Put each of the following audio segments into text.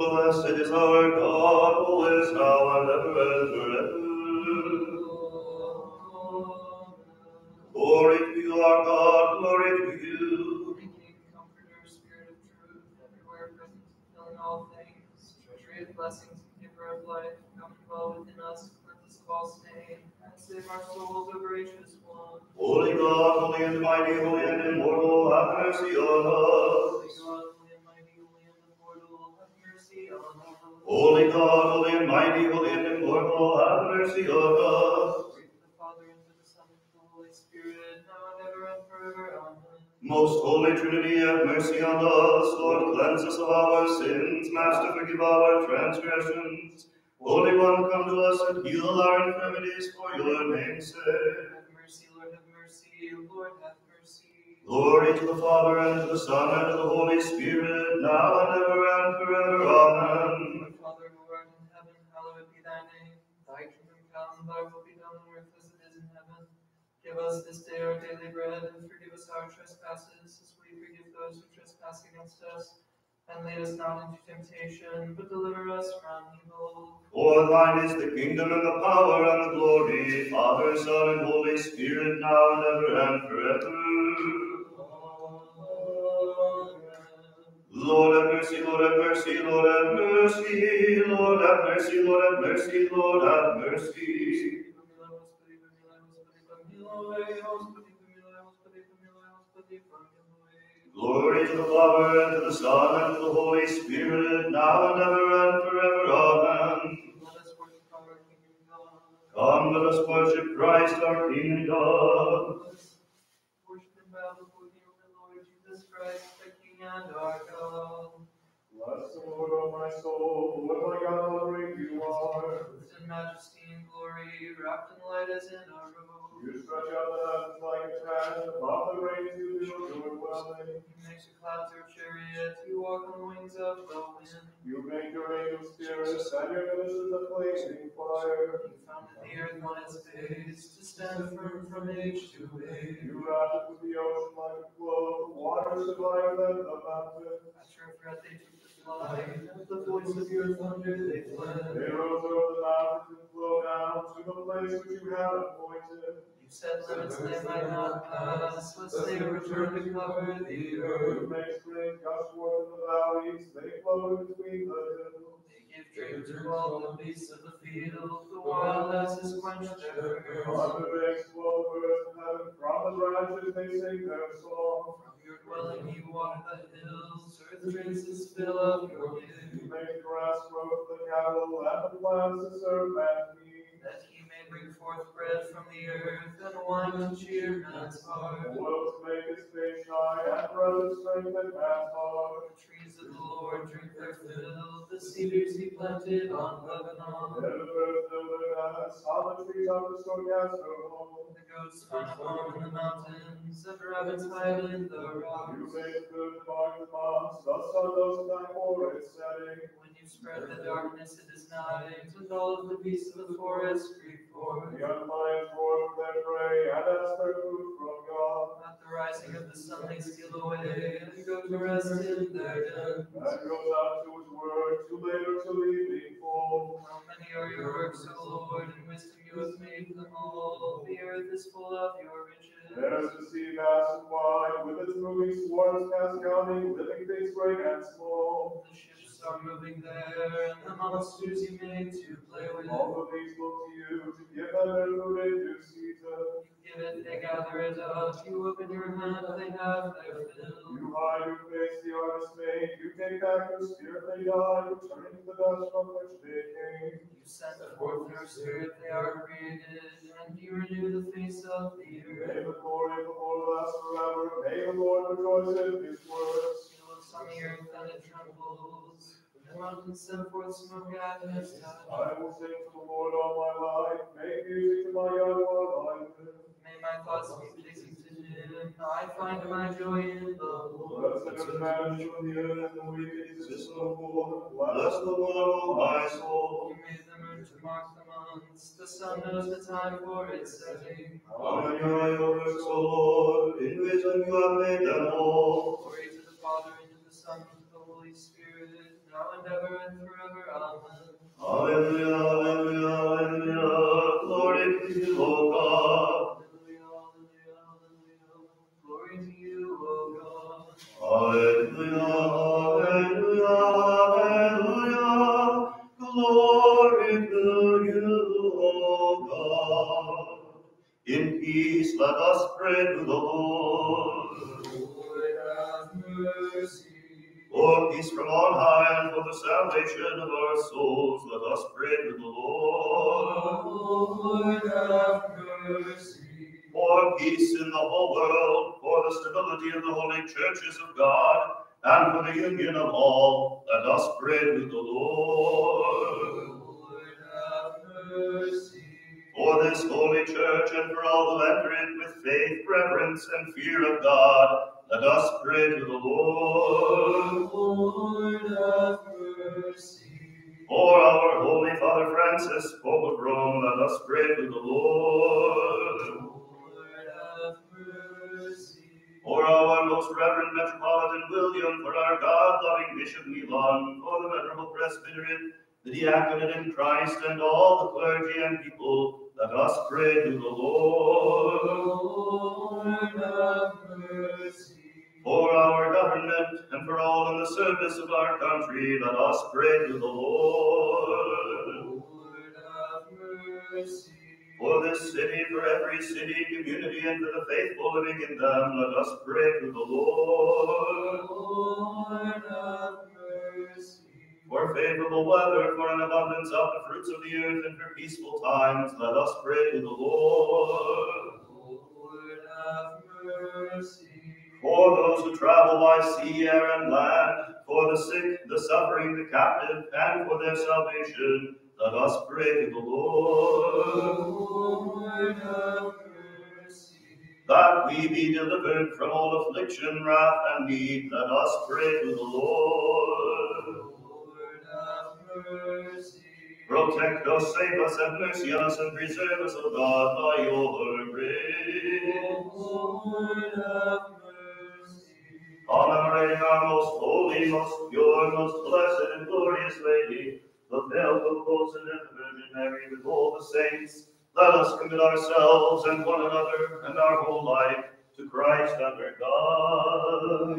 Blessed is our God, who is now and ever and forever. Glory to you, our God, glory to you. Holy King, Comforter, Spirit of truth, everywhere present, filling all things, treasury of blessings, giver of life, come dwell within us, cleanse us of all stain, and save our souls, O gracious one. Holy God, holy and mighty, holy and immortal, have mercy on Holy us. God, holy and mighty, holy and immortal, Holy God, holy and mighty, holy and immortal, have mercy on us. Glory to the Father, and to the Son, and to the Holy Spirit, now and ever and forever. Amen. Most Holy Trinity, have mercy on us. Lord, cleanse us of our sins. Master, forgive our transgressions. Holy One, come to us and heal our infirmities for your name's sake. Have mercy, Lord, have mercy, Lord, have mercy. Glory to the Father, and to the Son, and to the Holy Spirit, now and ever and forever. Amen. Give us this day our daily bread, and forgive us our trespasses, as we forgive those who trespass against us. And lead us not into temptation, but deliver us from evil. For thine is the kingdom, and the power, and the glory, Father, Son, and Holy Spirit, now and ever and forever. Lord have mercy, Lord have mercy, Lord have mercy, Lord have mercy, Lord have mercy, Lord have mercy. Glory to the Father, and to the Son, and to the Holy Spirit, now and ever and forever. Amen. Let us worship our King and God. Come, let us worship Christ, our King and God. Let us worship and bow before thee, O Lord Jesus Christ, the King and our God. Bless the Lord, O my soul, Lord my God, how great you are. in majesty and glory, wrapped in light as in a robe. You stretch out the heavens like a tent, above the rain you build your dwelling. You make the clouds your chariot, you walk on the wings of the wind. You make your angels spirits, and your ministers a blazing fire. You founded the earth on its base, to stand firm from age to age. You with the ocean like a the waters higher than the mountain. At your breath they took the flight, at the voice of your thunder they fled. They rose over the mountains and flow down to the place which you have appointed. You set limits they might not pass, lest they return to cover the earth. You make springs gush forth in the valleys, they flow in between the hills. They give drink to all the beasts of the field, the wild asses quench their thirst. On the banks flow birds of heaven, from the branches they sing their song. From your dwelling you water the hills, earth drinks the spill of your You make grass grow for the cattle, and the plants to serve man's need. That he may bring forth bread from the earth, and wine to cheer man's heart. Oil make his face shine, and to strengthen man's heart. The trees of the Lord drink their fill, the cedars he planted on Lebanon. And the birds build their nests, on the trees of the storm cast their home. The goats find a home in the mountains, and rabbits hide in the rocks. You make good the months, the sun does time for its setting. When spread the darkness, it is night, and all of the beasts of the forest creep forth. The roar for their prey, and ask their food from God. At the rising of the sun, they steal away, and go to rest in their dens. And goes out to his word, too later to leave full. How many are your works, O Lord? In wisdom you have made them all. The earth is full of your riches. There's the sea vast and wide, with its moving swarms past counting, living things great and small. The ships are moving there, and the monsters you made to play with. All of these look to you to give them their food in due season. You give it, they gather it up. You open your hand, they have their fill. You hide your face, the artist made. You take back your spirit, they die, returning to the dust from which they came. You send forth your spirit, they are created, and you renew the face of the earth. May the glory of the Lord last forever. May the Lord rejoice in his works. You looks on the earth, and it trembles. The mountains send forth smoke at his touch. I will sing to the Lord all my life. Make music to my God while I live. May my thoughts be pleasing to him. I find my joy in the Lord. Blessed the man from the earth, and the wicked exist no more. Bless the Lord, O my soul. You made the moon to mark the months. The sun knows the time for its setting. Are your works, O Lord? In wisdom you have made them all. Glory to the Father, and to the Son, Hallelujah, hallelujah, hallelujah. Glory to you, O God. Alleluia, alleluia, alleluia. Glory to you, O God. In peace let us pray to the Lord. For peace from on high and for the salvation of our souls, let us pray to the Lord. Lord, have mercy. For peace in the whole world, for the stability of the holy churches of God, and for the union of all, let us pray to the Lord. Lord, have mercy. For this holy church and for all who enter it with faith, reverence, and fear of God, let us pray to the Lord. Lord, have mercy. For our Holy Father Francis, Pope of Rome, let us pray to the Lord. Lord, have mercy. For our most reverend Metropolitan William, for our God-loving Bishop Milan, for the venerable presbyterate, the diaconate in Christ, and all the clergy and people, let us pray to the Lord. Lord, have mercy. For our government, and for all in the service of our country, let us pray to the Lord. Lord, have mercy. For this city, for every city, community, and for the faithful living in them, let us pray to the Lord. Lord, have mercy. For favorable weather, for an abundance of the fruits of the earth, and for peaceful times, let us pray to the Lord. Lord, have mercy. For those who travel by sea, air, and land, for the sick, the suffering, the captive, and for their salvation, let us pray to the Lord. Lord. That we be delivered from all affliction, wrath, and need, let us pray to the Lord. Lord. Protect us, save us, have mercy on us, and preserve us, O God, by your grace. Lord. Our most holy, most pure, most blessed, and glorious Lady, the veiled, composed, and ever Virgin Mary, with all the saints, let us commit ourselves and one another and our whole life to Christ under God.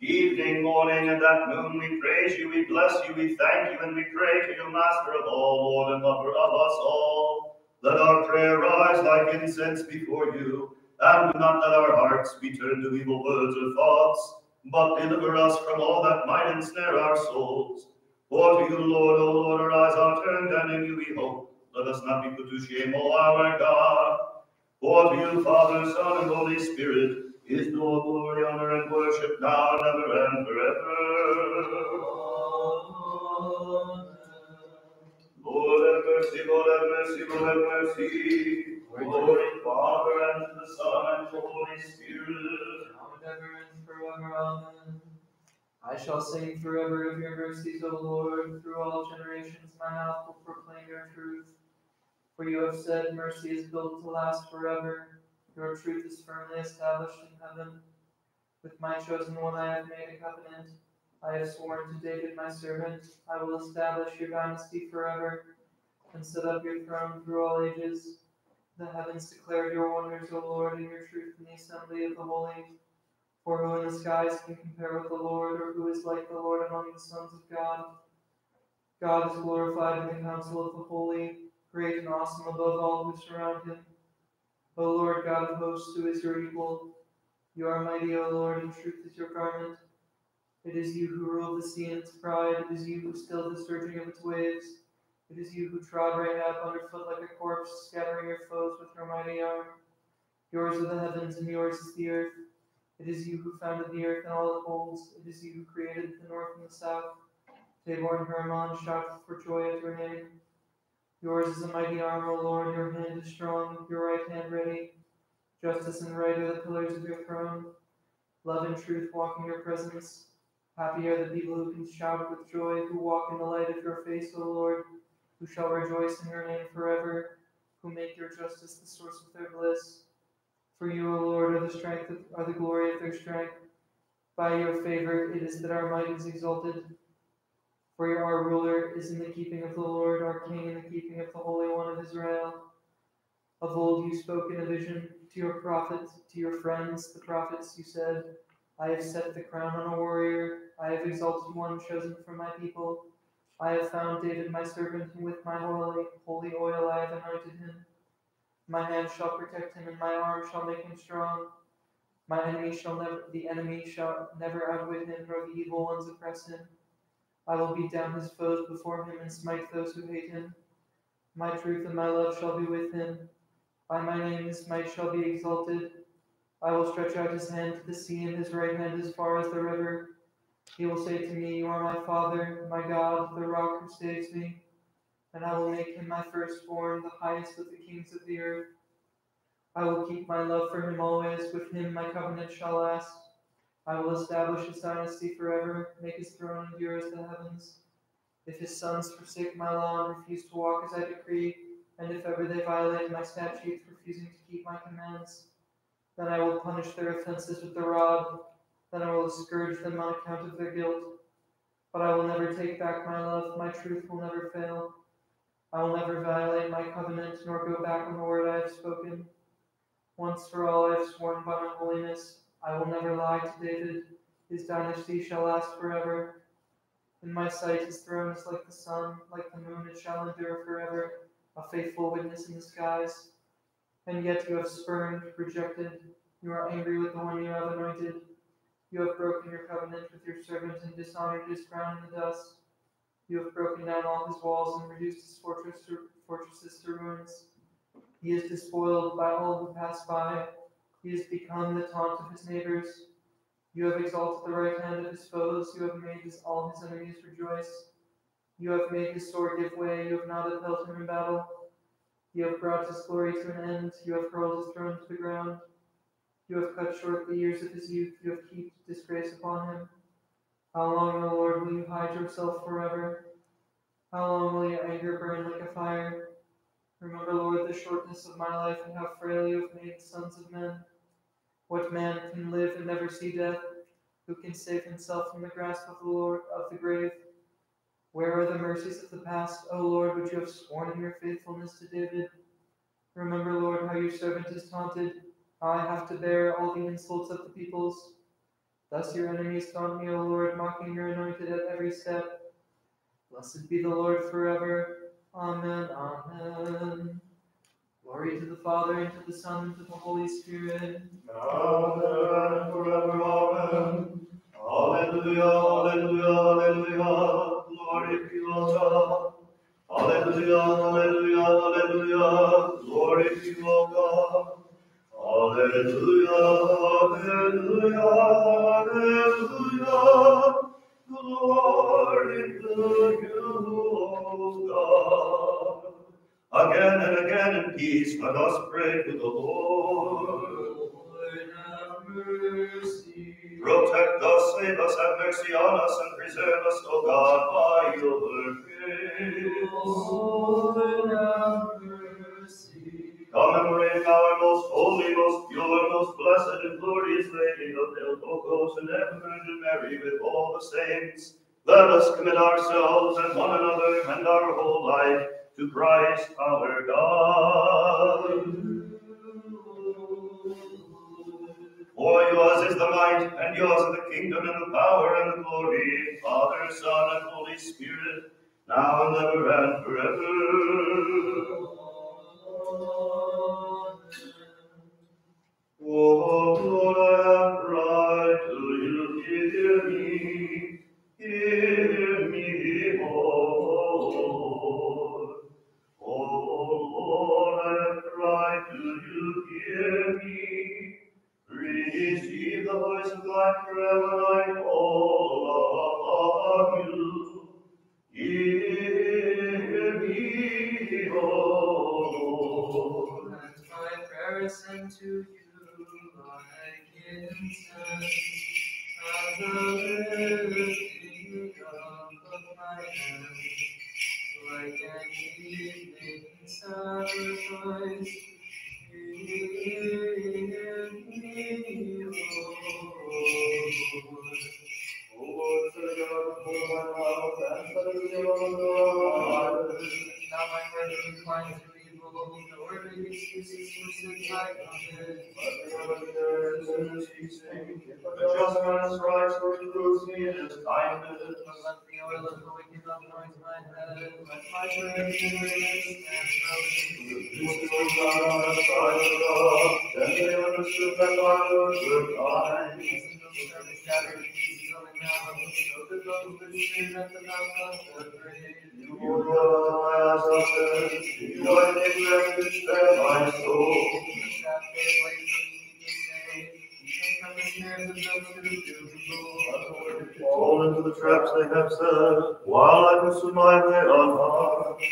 Evening, morning, and at noon we praise you, we bless you, we thank you, and we pray to you, Master of all, Lord and Lover of us all. Let our prayer rise like incense before you, and not let our hearts be turned to evil words or thoughts, but deliver us from all that might ensnare our souls. For to you, Lord, O Lord, our eyes are turned, and in you we hope. Let us not be put to shame, O our God. For to you, Father, Son, and Holy Spirit, is no glory, honor, and worship now and ever and forever. Lord have mercy, Lord have mercy, Lord have mercy. Glory, Father, and to the Son, and to the Holy Spirit. Now and ever and forever. Amen. I shall sing forever of your mercies, O Lord. Through all generations, my mouth will proclaim your truth. For you have said, Mercy is built to last forever. Your truth is firmly established in heaven. With my chosen one, I have made a covenant. I have sworn to David, my servant, I will establish your dynasty forever and set up your throne through all ages. The heavens declare your wonders, O Lord, and your truth in the assembly of the holy. For who in the skies can compare with the Lord, or who is like the Lord among the sons of God? God is glorified in the council of the holy, great and awesome above all who surround him. O Lord God of hosts, who is your equal? You are mighty, O Lord, and truth is your garment. It is you who rule the sea in its pride. It is you who still the surging of its waves. It is you who trod right Rahab underfoot like a corpse, scattering your foes with your mighty arm. Yours are the heavens, and yours is the earth. It is you who founded the earth and all it holds. It is you who created the north and the south. Tabor and Hermon shout for joy at your name. Yours is a mighty arm, O Lord. Your hand is strong, your right hand ready. Justice and right are the pillars of your throne. Love and truth walk in your presence. Happy are the people who can shout with joy, who walk in the light of your face, O Lord, who shall rejoice in your name forever, who make your justice the source of their bliss. For you, O Lord, are the strength of, are the glory of their strength. By your favor it is that our might is exalted. For you, our ruler is in the keeping of the Lord, our king in the keeping of the Holy One of Israel. Of old you spoke in a vision to your prophets, to your friends, the prophets, you said, I have set the crown on a warrior, I have exalted one chosen from my people. I have found David my servant, and with my holy, holy oil I have anointed him. My hand shall protect him, and my arm shall make him strong. My enemy shall never, the enemy shall never outwit him, nor the evil ones oppress him. I will beat down his foes before him and smite those who hate him. My truth and my love shall be with him. By my name his might shall be exalted. I will stretch out his hand to the sea and his right hand as far as the river. He will say to me, You are my Father, my God, the rock who saves me. And I will make him my firstborn, the highest of the kings of the earth. I will keep my love for him always, with him my covenant shall last. I will establish his dynasty forever, make his throne endure as the heavens. If his sons forsake my law and refuse to walk as I decree, and if ever they violate my statutes, refusing to keep my commands, then I will punish their offenses with the rod, then I will scourge them on account of their guilt. But I will never take back my love, my truth will never fail. I will never violate my covenant, nor go back on the word I have spoken. Once for all I have sworn by my holiness, I will never lie to David. His dynasty shall last forever. In my sight his throne is like the sun, like the moon, it shall endure forever, a faithful witness in the skies. And yet you have spurned, rejected, you are angry with the one you have anointed. You have broken your covenant with your servant and dishonored his crown in the dust. You have broken down all his walls and reduced his fortress to, fortresses to ruins. He is despoiled by all who pass by. He has become the taunt of his neighbors. You have exalted the right hand of his foes. You have made his, all his enemies rejoice. You have made his sword give way. You have not upheld him in battle. You have brought his glory to an end. You have hurled his throne to the ground. You have cut short the years of his youth. You have heaped disgrace upon him. How long, O Lord, will you hide yourself forever? How long will your anger burn like a fire? Remember, Lord, the shortness of my life and how frail you have made sons of men. What man can live and never see death? Who can save himself from the grasp of the Lord of the grave? Where are the mercies of the past, O Lord, which you have sworn in your faithfulness to David? Remember, Lord, how your servant is taunted I have to bear all the insults of the peoples. Thus your enemies taunt me, O Lord, mocking your anointed at every step. Blessed be the Lord forever. Amen. Amen. Glory to the Father, and to the Son, and to the Holy Spirit. Now and forever. Amen. Alleluia, alleluia, alleluia. Glory be to God. Alleluia, alleluia, alleluia. Glory be to God. Alleluia, alleluia, alleluia. Glory to you, O God. Again and again in peace, let us pray to the Lord. Protect us, save us, have mercy on us, and preserve us, O God, by your grace. Commemorate our most holy, most pure, most blessed, and glorious Lady of Theotokos and ever Virgin Mary with all the saints. Let us commit ourselves and one another and our whole life to Christ our God. For yours is the might, and yours is the kingdom, and the power, and the glory, Father, Son, and Holy Spirit, now and ever and forever. Oh into the traps they have set, while I pursue my way unharmed. I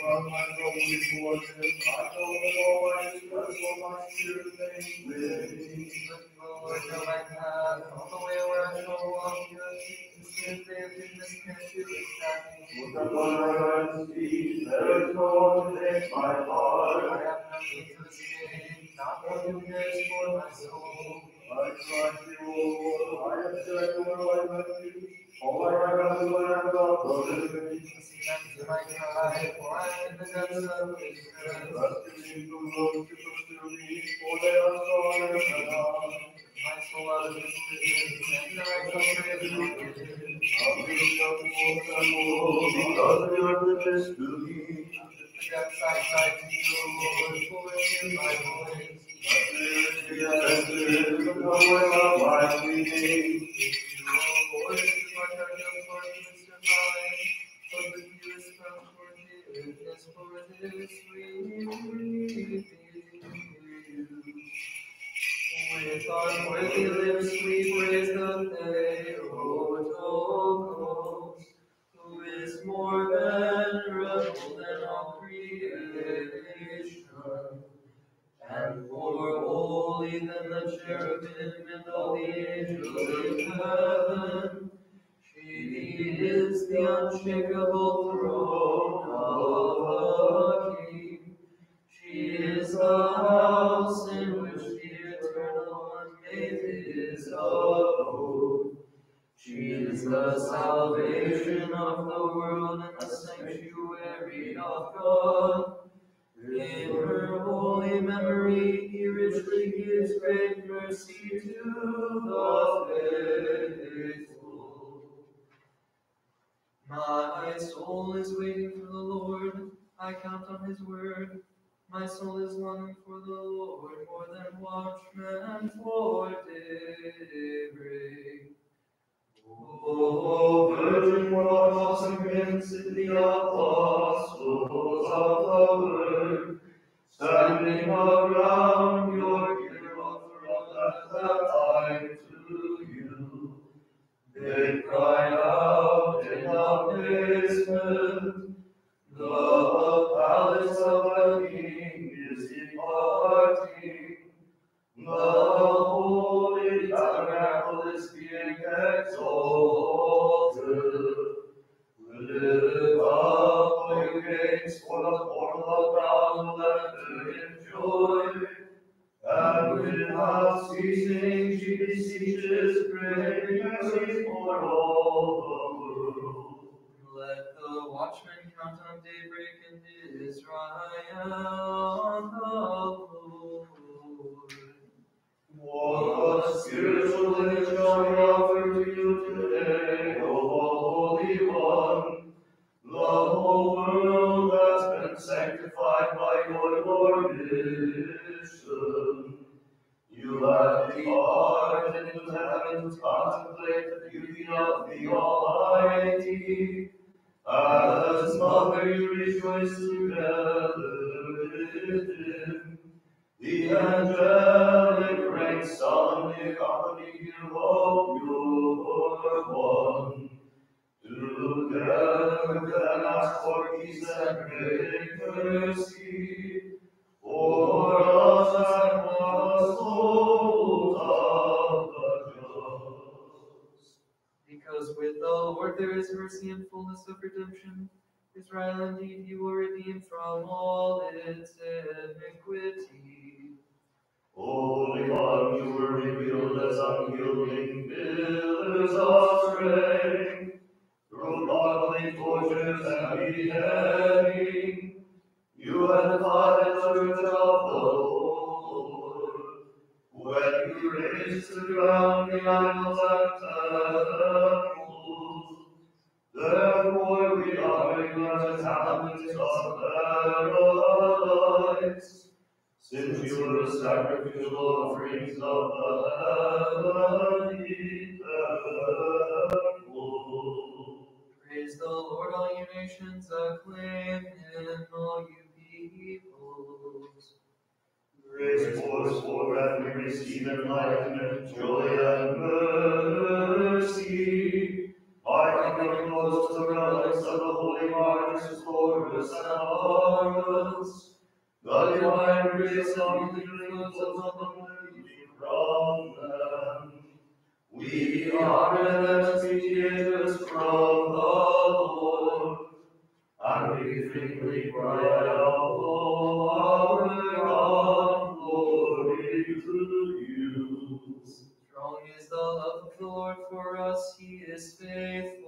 pour out my soul before him. I know that all my distress, all my spirit things with at what I can see. There is no one to take my part. I cry to you, O Lord. I said, where I met you. All I have is the land of the living. Rescue me from those who pursue me, for they are strong and renowned. I'll be up more and more because of your goodness to me. With our worthy lips we praise the Theotokos, who is more venerable than all creation, and more holy than the cherubim and all the angels in heaven. She is the unshakable throne of God. In her holy memory, he richly gives great mercy to the faithful. My soul is waiting for the Lord. I count on his word. My soul is longing for the Lord more than watchmen for daybreak. O Virgin was against the apostles of the standing around your from that time to you. They cried out in amazement, the palace of the king is departing. The joy. And without ceasing she beseeches great mercy for all the world. Let the watchman count on daybreak in Israel on the Lord. What a spiritual image shall we offer to you today, O Holy One? The whole world sanctified by your mission. You have departed into heaven to contemplate the beauty of the Almighty. As mother, you rejoice together with him. The angelic ranks solemnly accompany you, O pure one. With them ask for peace and great mercy for us and souls of the just. Because with the Lord there is mercy and fullness of redemption. Israel indeed he will redeem from all its iniquity. Holy One, you were revealed as unyielding pillars of strength. Through bodily tortures and beheading, you taught the church of the Lord. When you raised to ground the idols and temples, therefore we honor you as inhabitants of paradise. Since you the sacrificial offerings of the heavenly Lord, all you nations, acclaim him, all you peoples. Grace pours forth and we receive enlightenment, joy, and mercy. I can close to the relics of the holy martyrs, Florus and Laurus. The divine grace of the influence of the from them. We as mediators from the Lord. Frequently cry out, O our to you. Strong is the love of the Lord for us, he is faithful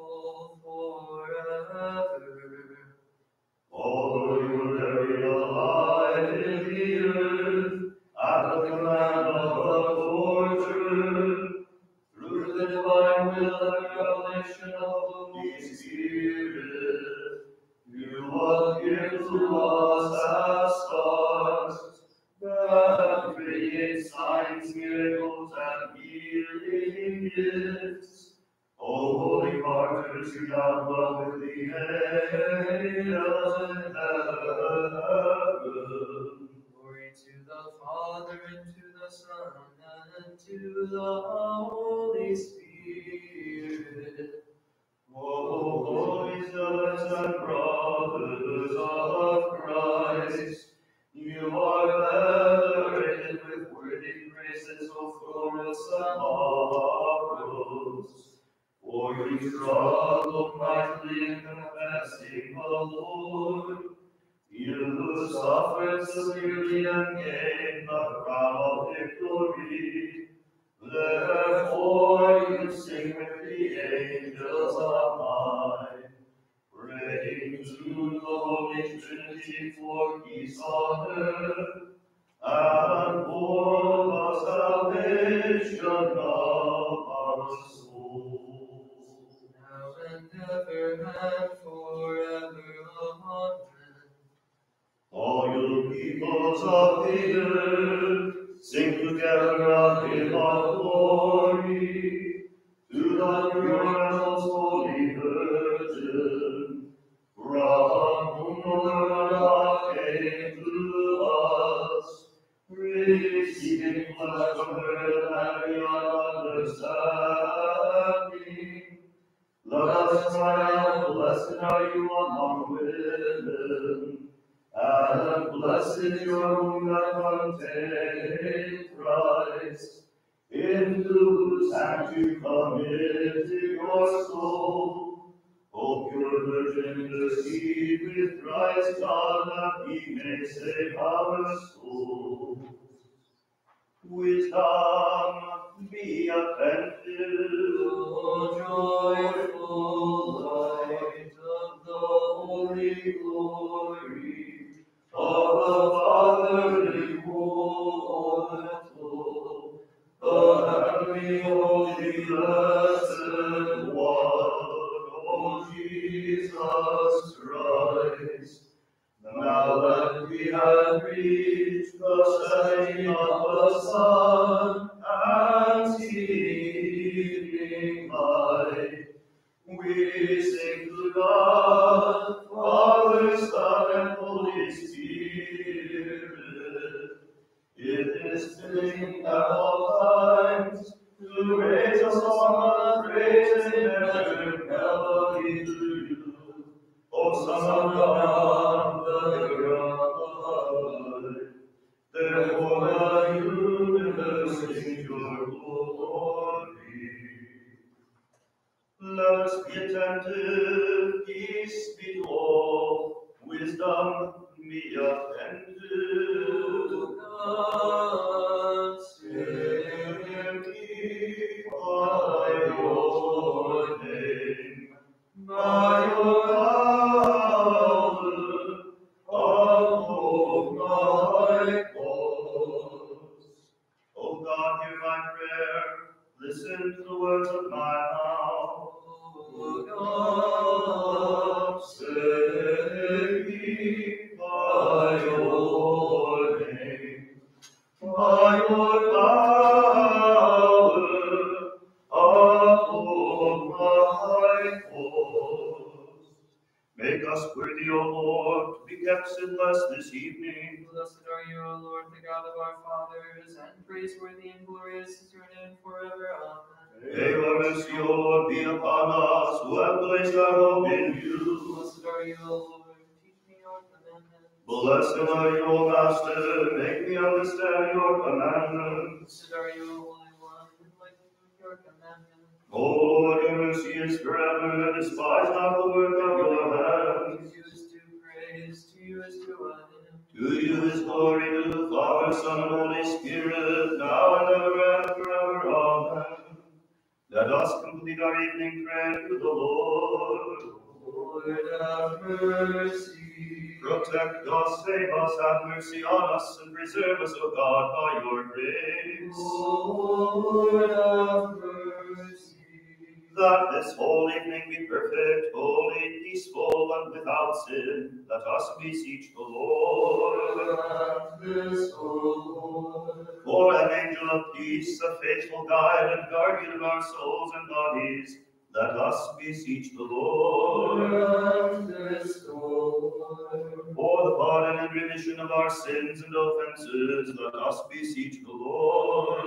your soul. O Virgin, intercede with Christ God that he may save our souls. Wisdom, be attentive. O joyful light of the holy glory of the Fatherly womb, the heavenly, holy, blessed Now that we have reached the setting of the sun complete our evening prayer to the Lord. Lord, have mercy. Protect us, save us, have mercy on us, and preserve us, O God, by your grace. Lord, have mercy. That this whole evening be perfect, holy, peaceful, and without sin, let us beseech the Lord. Grant this, O Lord. Of peace, a faithful guide and guardian of our souls and bodies, let us beseech the Lord. For the pardon and remission of our sins and offenses, let us beseech the Lord.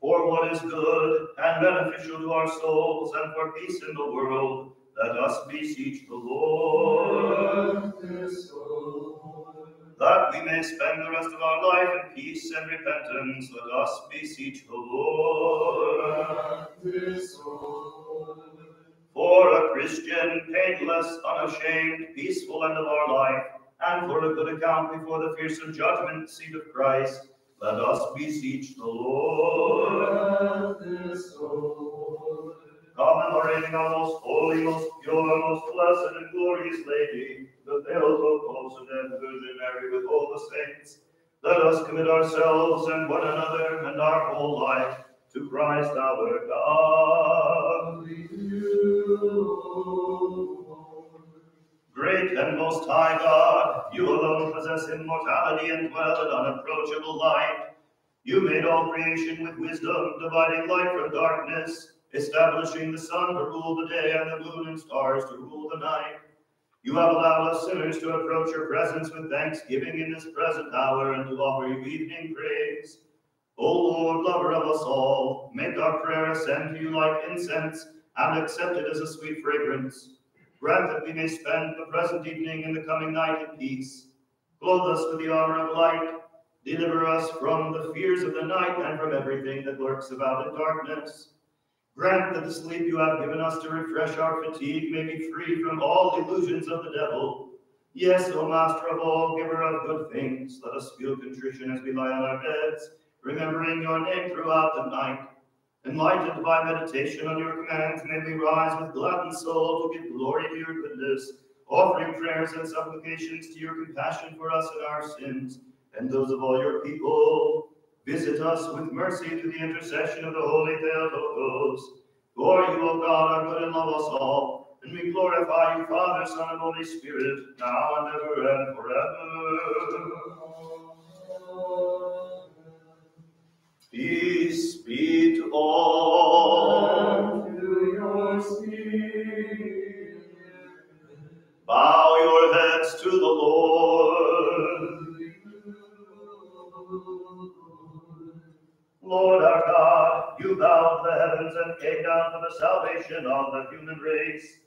For what is good and beneficial to our souls and for peace in the world, let us beseech the Lord. That we may spend the rest of our life in peace and repentance, let us beseech the Lord. For a Christian, painless, unashamed, peaceful end of our life, and for a good account before the fearsome judgment seat of Christ, let us beseech the Lord. Commemorating our most holy, most pure, most blessed, and glorious Lady, the veiled hope and dead Virgin Mary with all the saints, let us commit ourselves and one another and our whole life to Christ our God. Great and most high God, you alone possess immortality and dwell in unapproachable light. You made all creation with wisdom, dividing light from darkness, establishing the sun to rule the day and the moon and stars to rule the night. You have allowed us sinners to approach your presence with thanksgiving in this present hour and to offer you evening praise. O Lord, lover of us all, make our prayer ascend to you like incense and accept it as a sweet fragrance. Grant that we may spend the present evening and the coming night in peace. Clothe us with the armor of light. Deliver us from the fears of the night and from everything that lurks about in darkness. Grant that the sleep you have given us to refresh our fatigue may be free from all illusions of the devil. Yes, O Master of all, giver of good things, let us feel contrition as we lie on our beds, remembering your name throughout the night. Enlightened by meditation on your commands, may we rise with gladdened soul to give glory to your goodness, offering prayers and supplications to your compassion for us and our sins, and those of all your people. Visit us with mercy through the intercession of the Holy Theotokos. For you, O God, are good and love us all, and we glorify you, Father, Son, and Holy Spirit, now and ever and forever. Peace be to all. Bow your heads to the Lord. Lord our God, you bowed the heavens and came down for the salvation of the human race.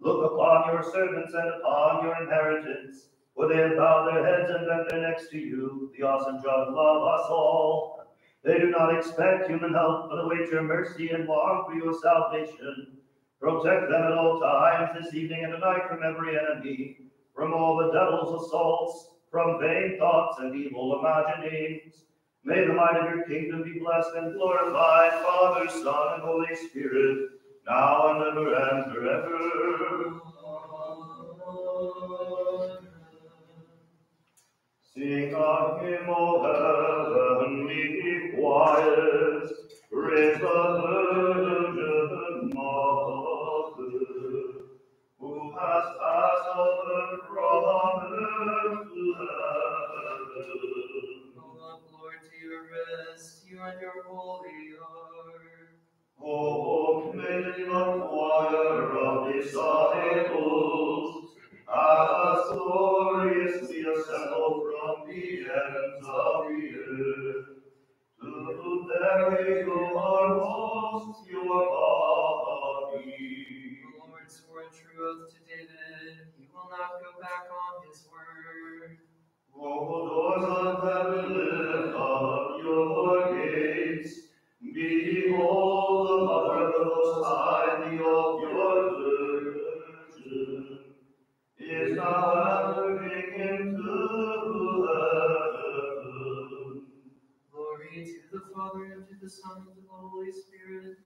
Look upon your servants and upon your inheritance, for they have bowed their heads and bent their necks to you, the awesome judge of us all. They do not expect human help, but await your mercy and long for your salvation. Protect them at all times, this evening and tonight, from every enemy, from all the devil's assaults, from vain thoughts and evil imaginings. May the might of your kingdom be blessed and glorified, Father, Son, and Holy Spirit, now and ever and forever. Sing on him, O heaven, be quiet. Raise the burden mother, who has passed over from the land choir. your holy ark. O committee of choir of disciples, as gloriously assembled from the ends of the earth, to bury your most pure body. The Lord swore a true oath to David, he will not go back on his word. O doors of heaven, Son, and the Holy Spirit,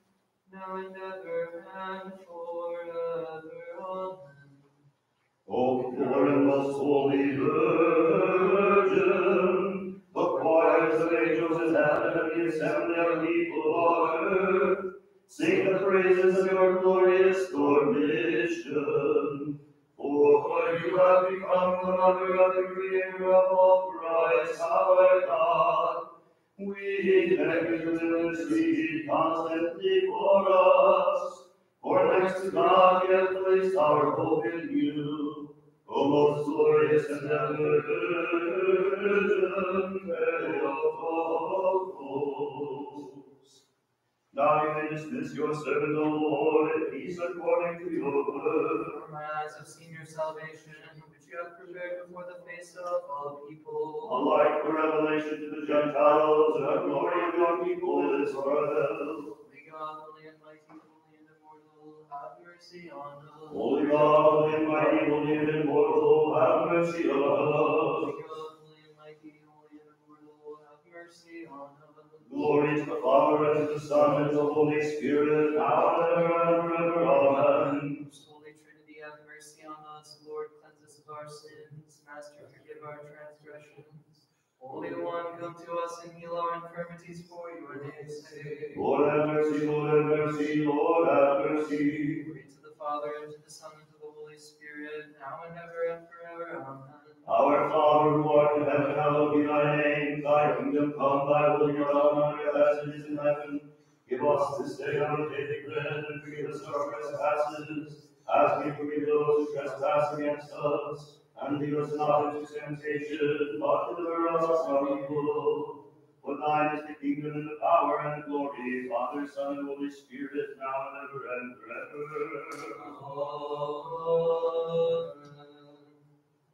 now and ever, and forever. Amen. O most holy Virgin, the choirs of angels in heaven and the assembly of people on earth, sing the praises of your glorious dormition. For you have become the mother of the Creator of all Christ, our God. To intercede constantly for us. For next to God, we have placed our hope in you, O most glorious and ever of hosts. Now you may dismiss your servant, O Lord, in peace according to your word. For my eyes have seen your salvation, have prepared before the face of all people. A light for revelation to the Gentiles, and the glory of your people Israel. Holy God, holy and mighty, holy and immortal, have mercy on us. Holy God, holy and mighty, holy and immortal, have mercy on Holy us. God, holy and mighty, holy and immortal, have mercy on us. Glory to the Father, and to the Son, and to the Holy Spirit, now and ever and forever. Amen. Our sins. Master, forgive our transgressions. Holy One, come to us and heal our infirmities for your name's sake. Lord have mercy, Lord have mercy, Lord have mercy. Glory to the Father, and to the Son, and to the Holy Spirit, now and ever and forever. Amen. Our Father who art in heaven, hallowed be thy name. Thy kingdom come, thy will be done on earth as it is in heaven. Give us this day our daily bread, and forgive us our trespasses, as we forgive those who trespass against us. And lead us not into temptation, but deliver us from evil. For thine is the kingdom, and the power, and the glory, Father, Son, and Holy Spirit, now and ever and forever.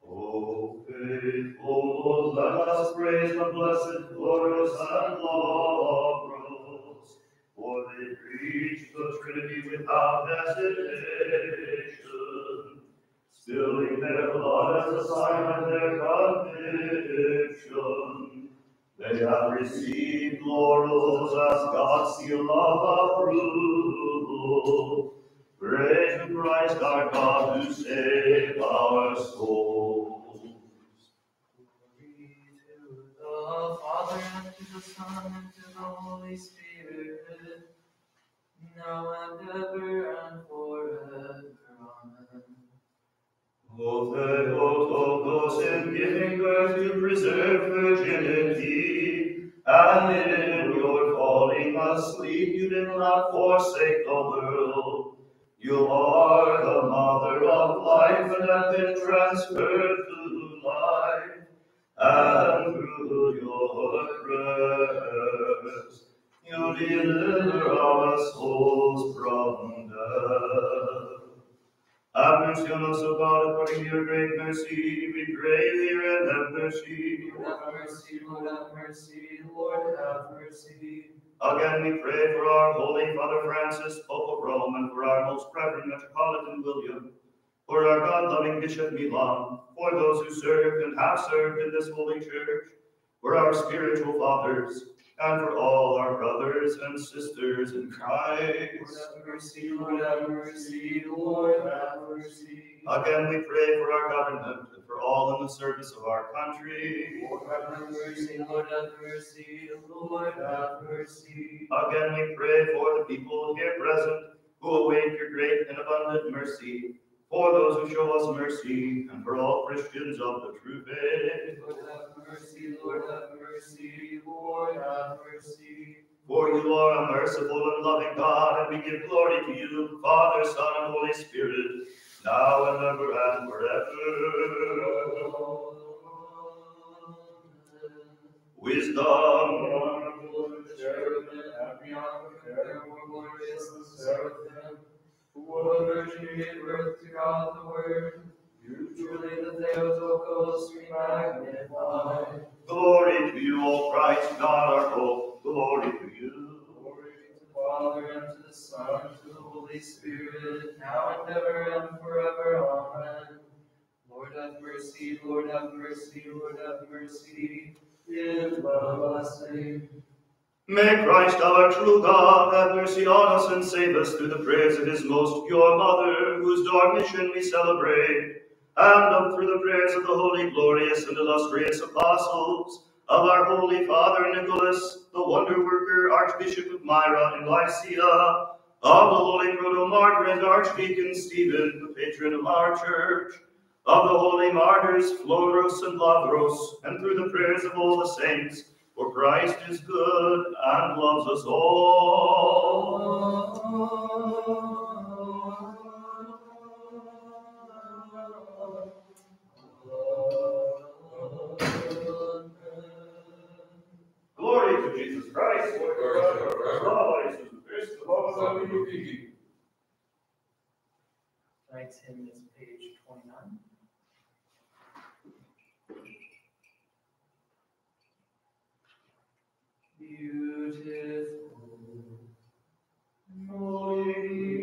O oh, faithful Lord, let us praise the blessed, glorious, and Laurus, for they preach the Trinity without hesitation, spilling their blood as a sign of their conviction. They have received laurels as God's seal of approval. Praise to Christ our God who saved our souls. Glory to the Father, and to the Son, and to the Holy Spirit, now and ever and forever. Amen. O Theotokos, in giving birth to preserve virginity, and in your falling asleep you did not forsake the world. You are the mother of life and have been transferred to life, and through your prayers you deliver our souls from death. Have mercy on us, O God, according to your great mercy. We pray, hear and have mercy. Lord have mercy, Lord have mercy, Lord have mercy. Again, we pray for our Holy Father Francis, Pope of Rome, and for our most Reverend Metropolitan William, for our God-loving Bishop Milan, for those who served and have served in this holy church, for our spiritual fathers, and for all our brothers and sisters in Christ. Lord have mercy, Lord have mercy, Lord have mercy. Again, we pray for our government and for all in the service of our country. Lord have mercy, Lord have mercy, Lord have mercy. Again, we pray for the people here present who await your great and abundant mercy, for those who show us mercy, and for all Christians of the true faith. Lord have mercy, Lord have mercy, Lord have mercy. For you are a merciful and loving God, and we give glory to you, Father, Son, and Holy Spirit, now and ever and forever. Wisdom, Who virgin gave birth to God the Word, truly the Theotokos we magnify. glory to you, O Christ, God our hope, glory to you. Glory to the Father, and to the Son, and to the Holy Spirit, now and ever and forever. Amen. Lord have mercy, Lord have mercy, Lord have mercy. Give a blessing. May Christ, our true God, have mercy on us and save us through the prayers of his most pure Mother, whose dormition we celebrate, and through the prayers of the holy, glorious, and illustrious apostles, of our holy Father Nicholas, the wonder worker, Archbishop of Myra in Lycia, of the holy proto-martyr and Archdeacon Stephen, the patron of our church, of the holy martyrs Floros and Lavros, and through the prayers of all the saints, for Christ is good and loves us all. Christu. Tonight's hymn is page twenty-nine. Beautiful, morning,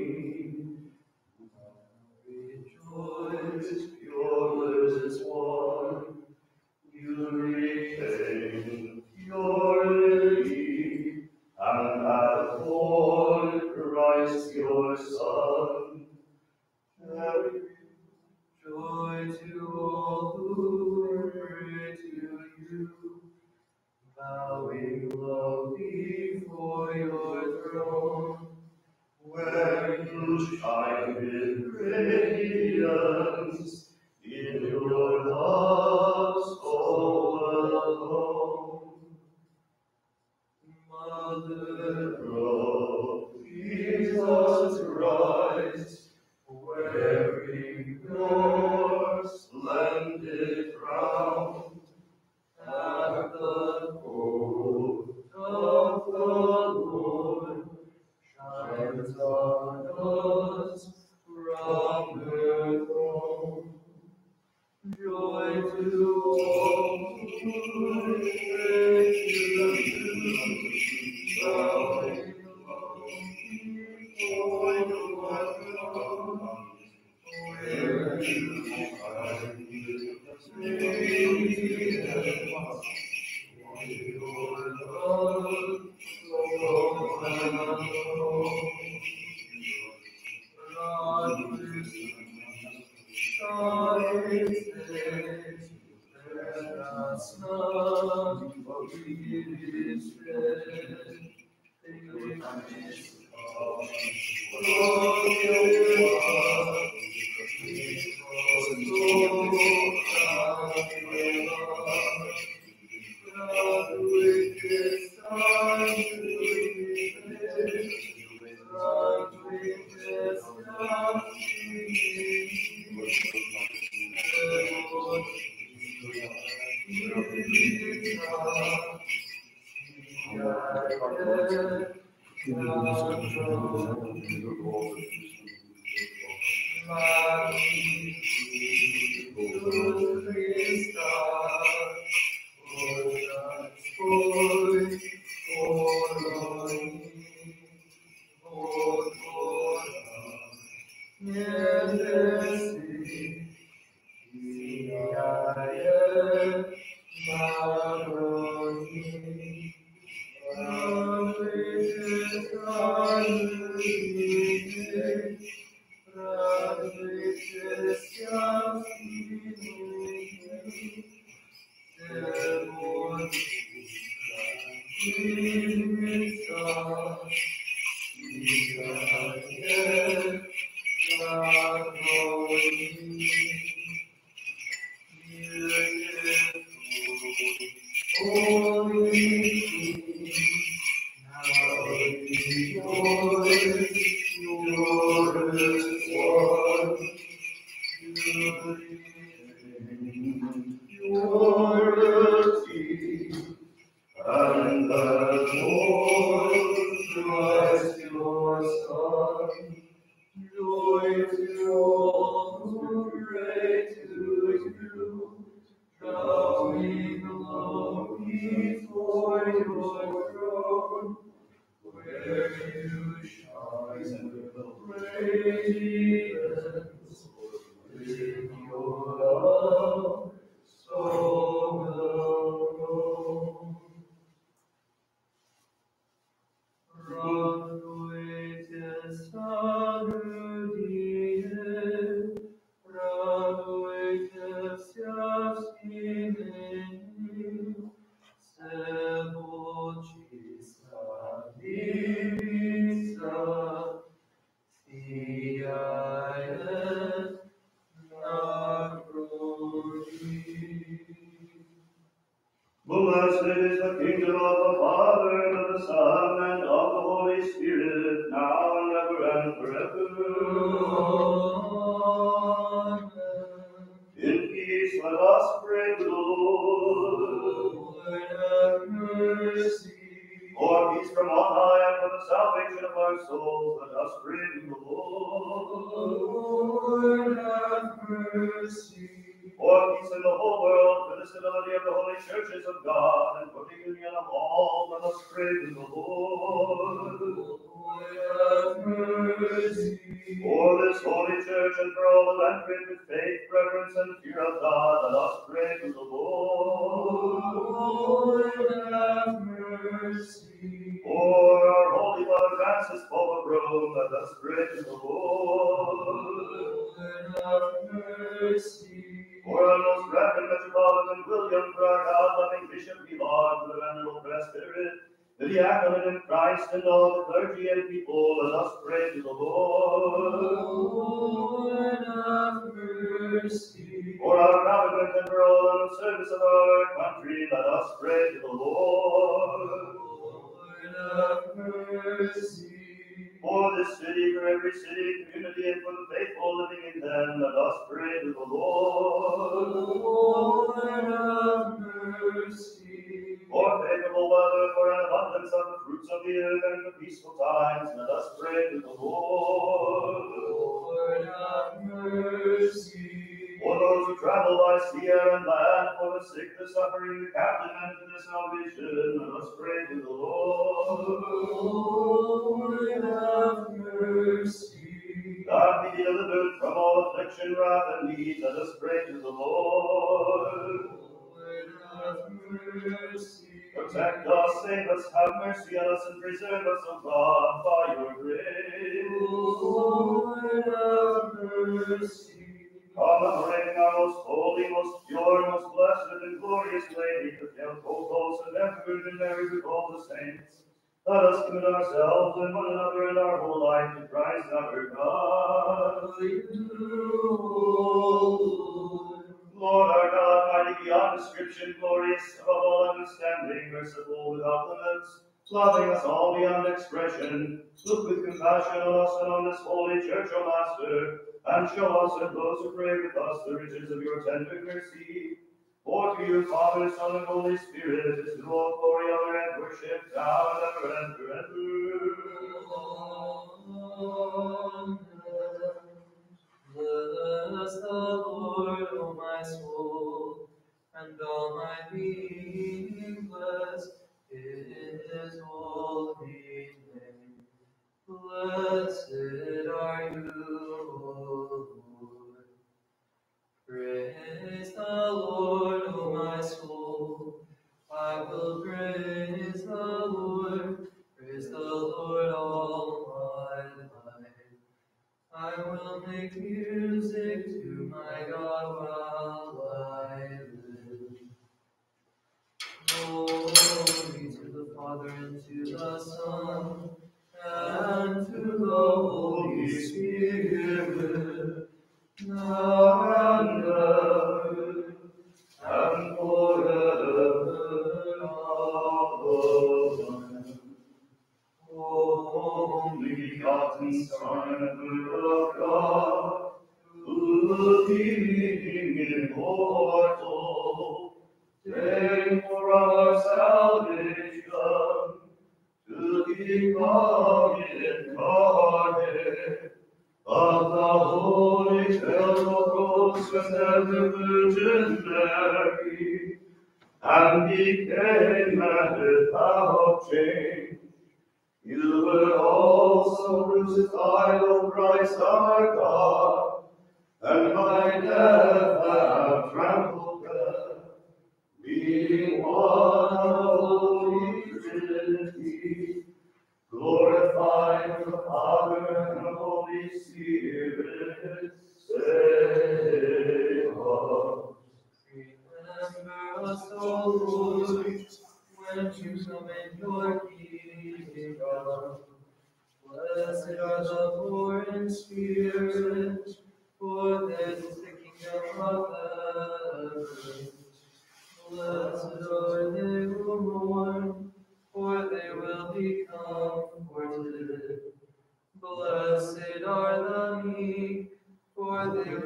this holy church and for all the land with faith, reverence, and fear of God, let us pray to the Lord. Lord, have mercy. For our holy Father Francis, Pope of Rome, let us pray to the Lord. Lord, have mercy. For our most reverend Metropolitan William, for our God-loving Bishop Milan, for the venerable presbytery, the diaconate of Christ, and all the clergy and people, let us pray to the Lord. Lord, have mercy. For our government and for all the service of our country, let us pray to the Lord. Lord, have mercy. For this city, for every city, community, and for the faithful living in them, let us pray to the Lord. Lord, have mercy. For favorable weather, for an abundance of the fruits of the earth, and for peaceful times, let us pray to the Lord. Lord, have mercy. For those who travel by sea, air, and land, for the sick, the suffering, the captive, and for the salvation, let us pray to the Lord. Lord, have mercy. God be delivered from all affliction, wrath, and need, let us pray to the Lord. Lord, have mercy. Protect us, save us, have mercy on us, and preserve us, O God, by your grace. Lord, have mercy. Commemorating our most holy, most pure, most blessed, and glorious Lady, the Theotokos and ever Virgin Mary with all the saints, let us commit ourselves and one another and our whole life to Christ our God. Lord, Lord our God, mighty beyond description, glorious above all understanding, merciful without limits, loving us all beyond expression, look with compassion on us and on this holy church, O Master, and show us and those who pray with us the riches of your tender mercy. For to you, Father, Son, and Holy Spirit, is all glory, honor, and worship, now and ever and forever. Bless the Lord, O my soul, and all my being, bless his holy name. Blessed are you, O Lord. Praise the Lord, O my soul. I will praise the Lord. Praise the Lord all. I will make music to my God while I live. Glory to the Father and to the Son and to the Holy Spirit. Now and ever and forever. Amen. Only begotten Son crucified, O Christ our God, and by death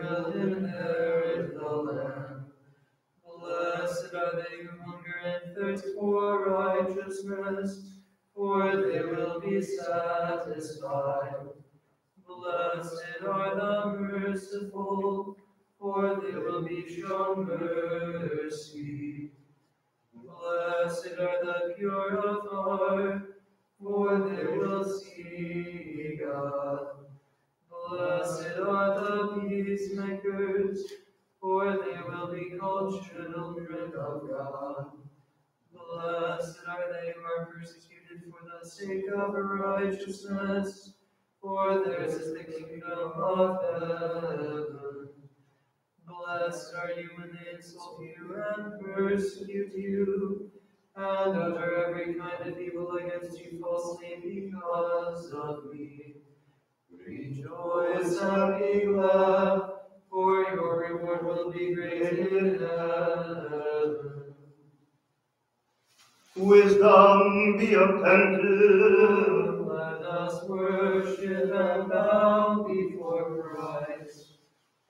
will inherit the land. Blessed are they who hunger and thirst for righteousness, for they will be satisfied. Blessed are the merciful, for they will be shown mercy. Blessed are the pure of heart, for they will see God. Blessed are the peacemakers, for they will be called children of God. Blessed are they who are persecuted for the sake of righteousness, for theirs is the kingdom of heaven. Blessed are you when they insult you and persecute you, and utter every kind of evil against you falsely because of me. Rejoice and be glad, for your reward will be great in heaven. Wisdom be attentive. Let us worship and bow before Christ.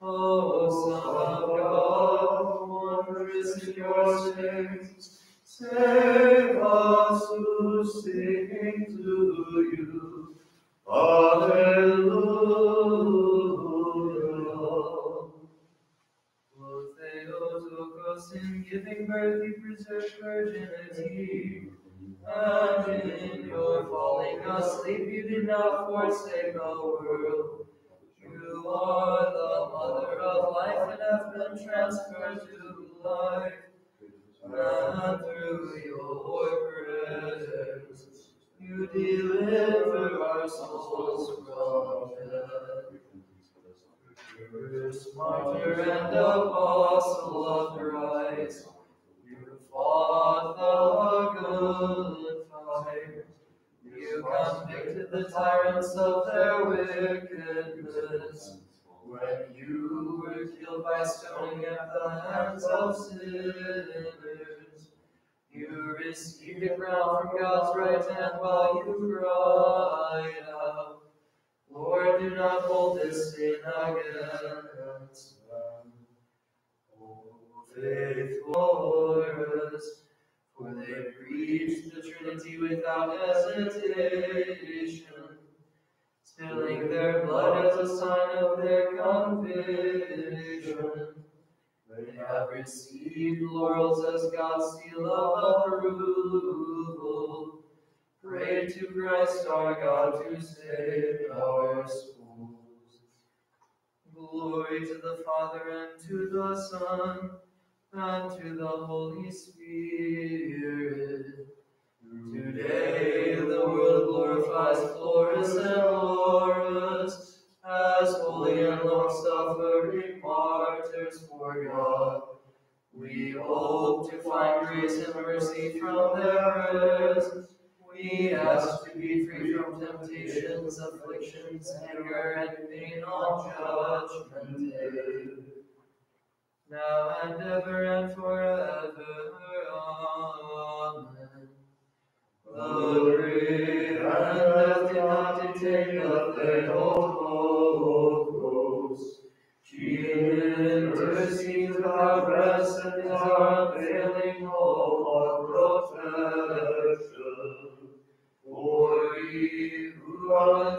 O Son of God, wondrous in your things, save us who sing to you. Hallelujah. O Theotokos, in giving birth you preserved virginity, and in your falling asleep you did not forsake the world. You are the mother of life and have been transferred to First martyr and apostle of Christ, you fought the good fight. You convicted the tyrants of their wickedness. When you were killed by stoning at the hands of sinners, you received a crown from God's right hand while you cried out. Lord, do not hold this sin against them. O faithful for they preached the Trinity without hesitation, spilling their blood as a sign of their conviction. They have received laurels as God's seal of approval. Pray to Christ our God to save our souls. Glory to the Father and to the Son and to the Holy Spirit. Today the world glorifies Florus and Laurus as holy and long-suffering martyrs for God. We hope to find grace and mercy from their prayers lead us to be free from temptations, afflictions, anger, and pain on judgment day. Now and ever and forever. Amen. Glory and earth not contain the fatal Holy Ghost. She intercedes our breast and our veil. Holy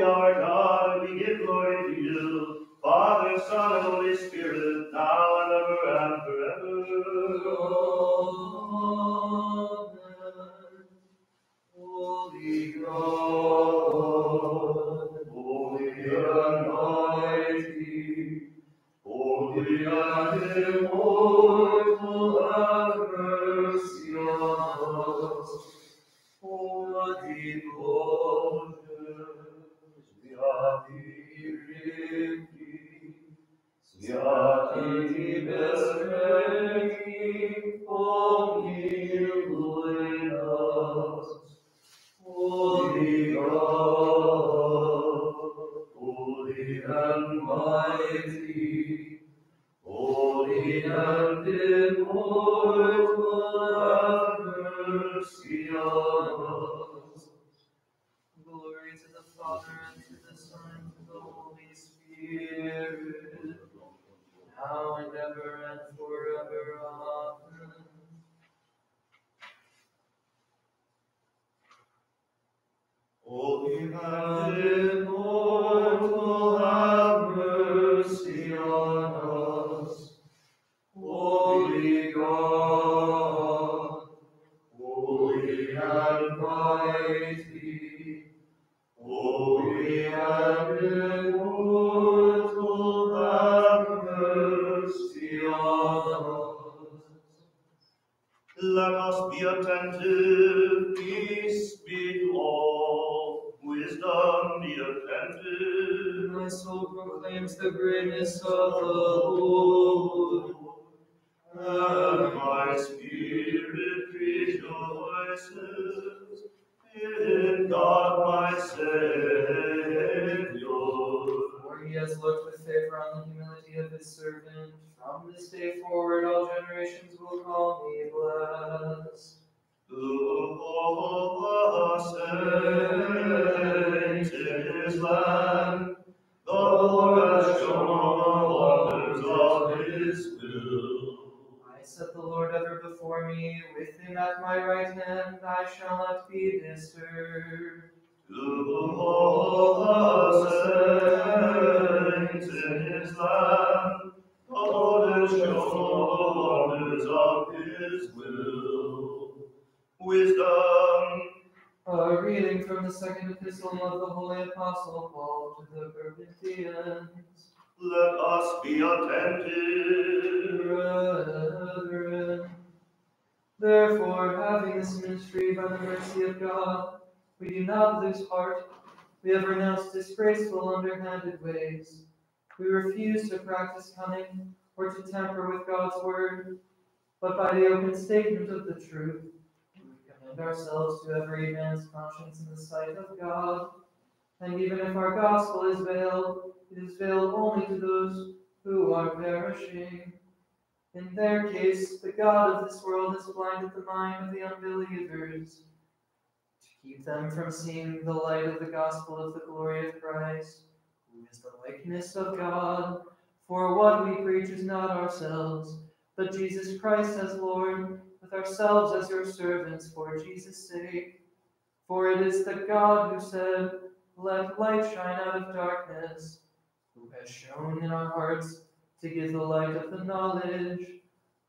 God, and we give glory to you, Father, Son, and Holy Spirit, Corinthians. let us be attentive. Brethren, therefore, having this ministry by the mercy of God, we do not lose heart. We have renounced disgraceful, underhanded ways. We refuse to practice cunning or to tamper with God's word, but by the open statement of the truth, we commend ourselves to every man's conscience in the sight of God. And even if our gospel is veiled, it is veiled only to those who are perishing. In their case, the God of this world has blinded the mind of the unbelievers to keep them from seeing the light of the gospel of the glory of Christ, who is the likeness of God. For what we preach is not ourselves, but Jesus Christ as Lord, with ourselves as your servants for Jesus' sake. For it is the God who said, Let light shine out of darkness, who has shown in our hearts to give the light of the knowledge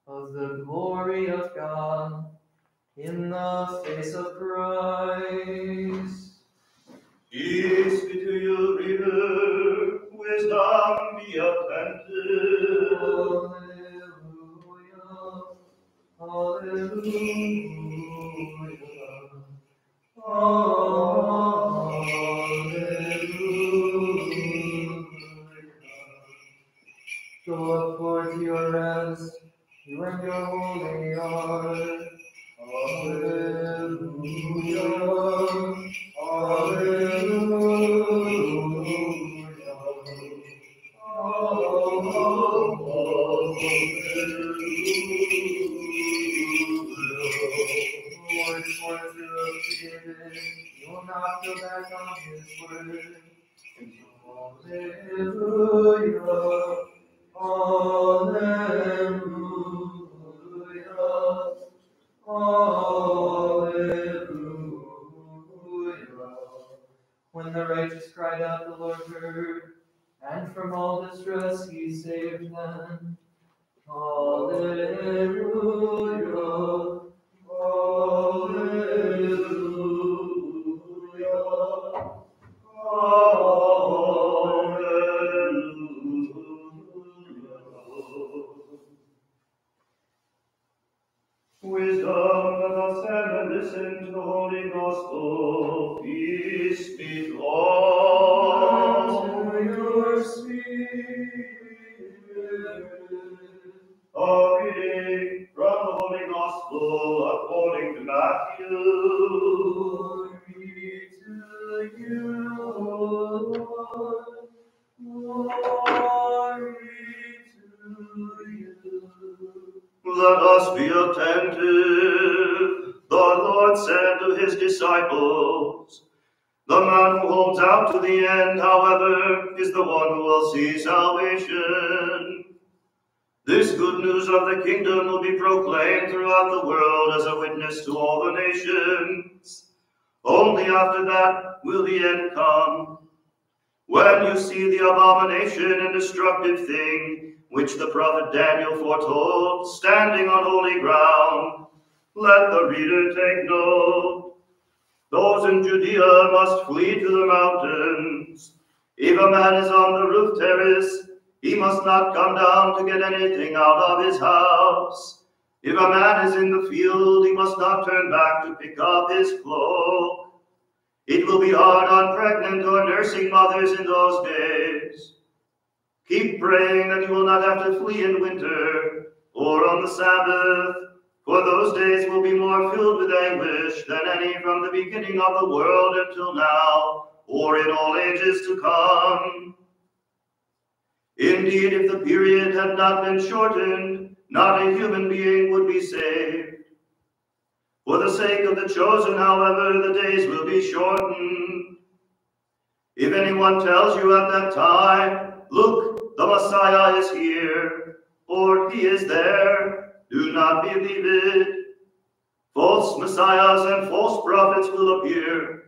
of the glory of God in the face of Christ. Peace be to you, reader. Wisdom be attentive. Hallelujah. Hallelujah. Go up towards your rest, you and your holy heart. Hallelujah. From all distress he saved them. Hallelujah. Or in all ages to come. Indeed, if the period had not been shortened, not a human being would be saved. For the sake of the chosen, however, the days will be shortened. If anyone tells you at that time, Look, the Messiah is here, or he is there, do not believe it. False messiahs and false prophets will appear,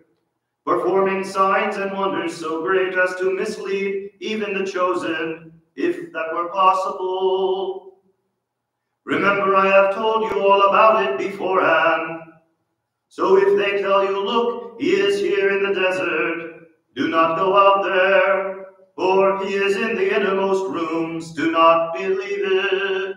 performing signs and wonders so great as to mislead even the chosen, if that were possible. Remember, I have told you all about it beforehand. So if they tell you, Look, he is here in the desert, do not go out there, for he is in the innermost rooms, do not believe it.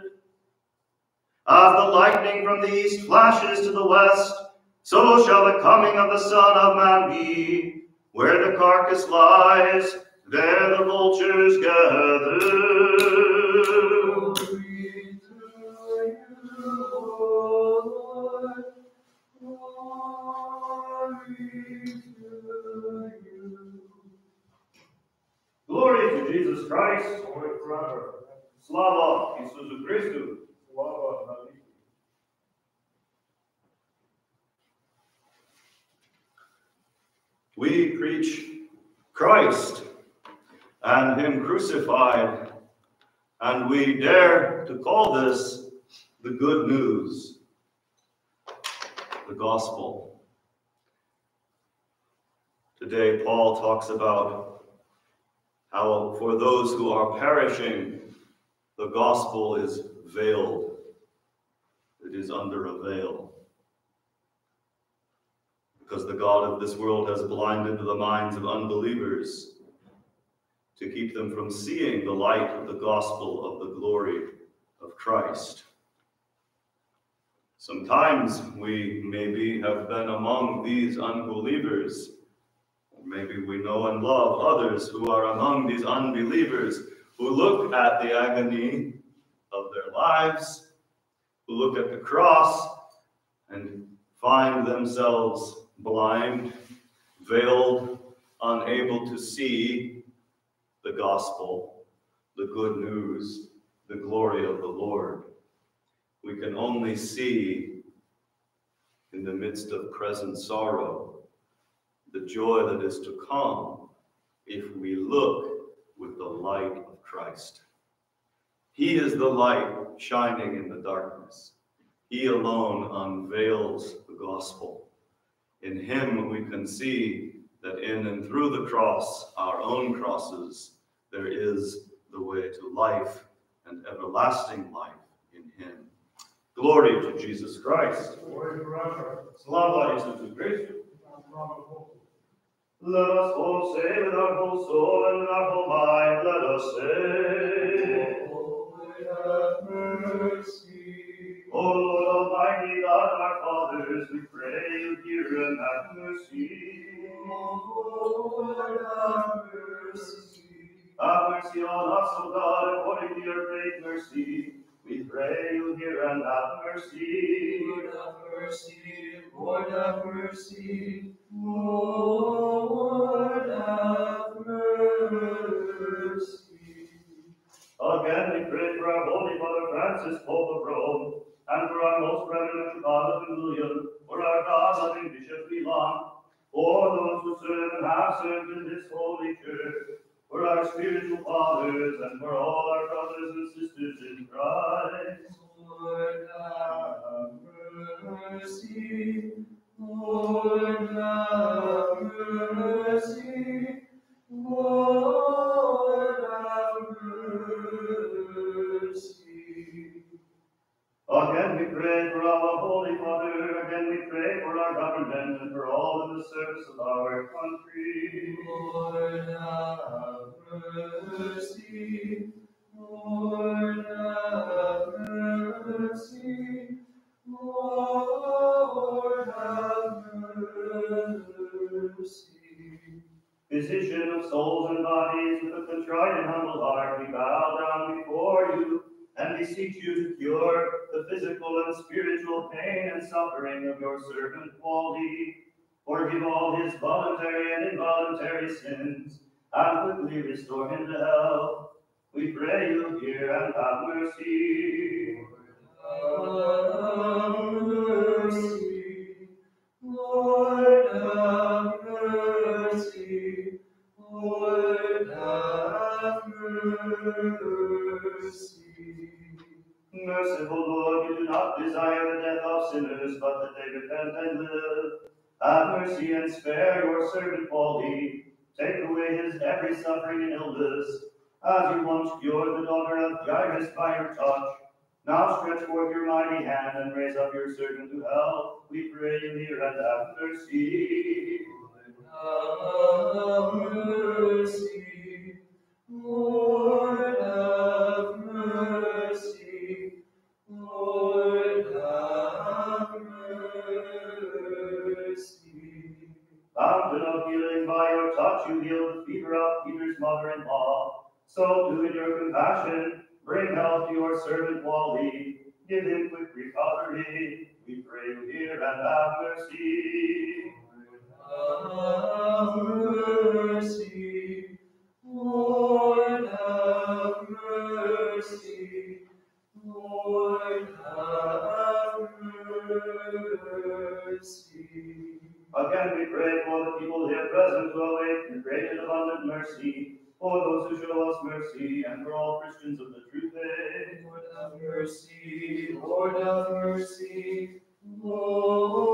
As the lightning from the east flashes to the west, so shall the coming of the Son of Man be. Where the carcass lies, there the vultures gather. Glory to you, Lord. Glory. Glory to Jesus Christ. Slava Isusu Christu. We preach Christ and Him crucified, and we dare to call this the good news, the gospel. Today, Paul talks about how for those who are perishing, the gospel is veiled. It is under a veil. Because the God of this world has blinded the minds of unbelievers to keep them from seeing the light of the gospel of the glory of Christ. Sometimes we maybe have been among these unbelievers Maybe we know and love others who are among these unbelievers who look at the agony of their lives, who look at the cross and find themselves blind, veiled, unable to see the gospel, the good news, the glory of the Lord. We can only see in the midst of present sorrow the joy that is to come if we look with the light of Christ. He is the light shining in the darkness. He alone unveils the gospel. In him we can see that in and through the cross, our own crosses, there is the way to life and everlasting life in him. Glory to Jesus Christ. Glory forever. Slava Isusu Christu. Amen. Let us all say with our whole soul and our whole mind, let us say, Lord, have mercy. O Lord Almighty God fathers, we pray you hear and have mercy. Lord, have mercy. Have mercy on us, O God, according to your great mercy. We pray you hear and have mercy. Lord, have mercy. Lord, have mercy. Lord, have mercy. Again we pray for our Holy Father Francis, Pope of Rome, and for our most reverend Father William, for our God-loving Bishop Milan, for those who serve and have served in this holy church, for our spiritual fathers, and for all our brothers and sisters in Christ. Lord, have mercy. Lord, have mercy. Lord, Again we pray for our Holy Father, again we pray for our government, and for all in the service of our country. Lord, have mercy. Lord, have mercy. Lord, have mercy. Physician of souls and bodies, with a contrite and humble heart, we bow down before you and beseech you to cure the physical and spiritual pain and suffering of your servant Wally. Forgive all his voluntary and involuntary sins, and quickly restore him to health. We pray you hear and have mercy. Have mercy, Lord, have mercy, Lord, have mercy. Merciful Lord, you do not desire the death of sinners, but that they repent and live. Have mercy and spare your servant Wally. Take away his every suffering and illness, as you once cured the daughter of Jairus by your touch. Now stretch forth your mighty hand and raise up your servant to health. We pray you hear and have mercy. Have mercy, Lord, have mercy. Fountain of healing, by your touch you healed the fever of Peter's mother-in-law. So too in your compassion, bring health to your servant Wally. Give him quick recovery. We pray you hear and have mercy. Have mercy, present who await your great and abundant mercy, for those who show us mercy, and for all Christians of the true faith. Lord have mercy, Lord have mercy, Lord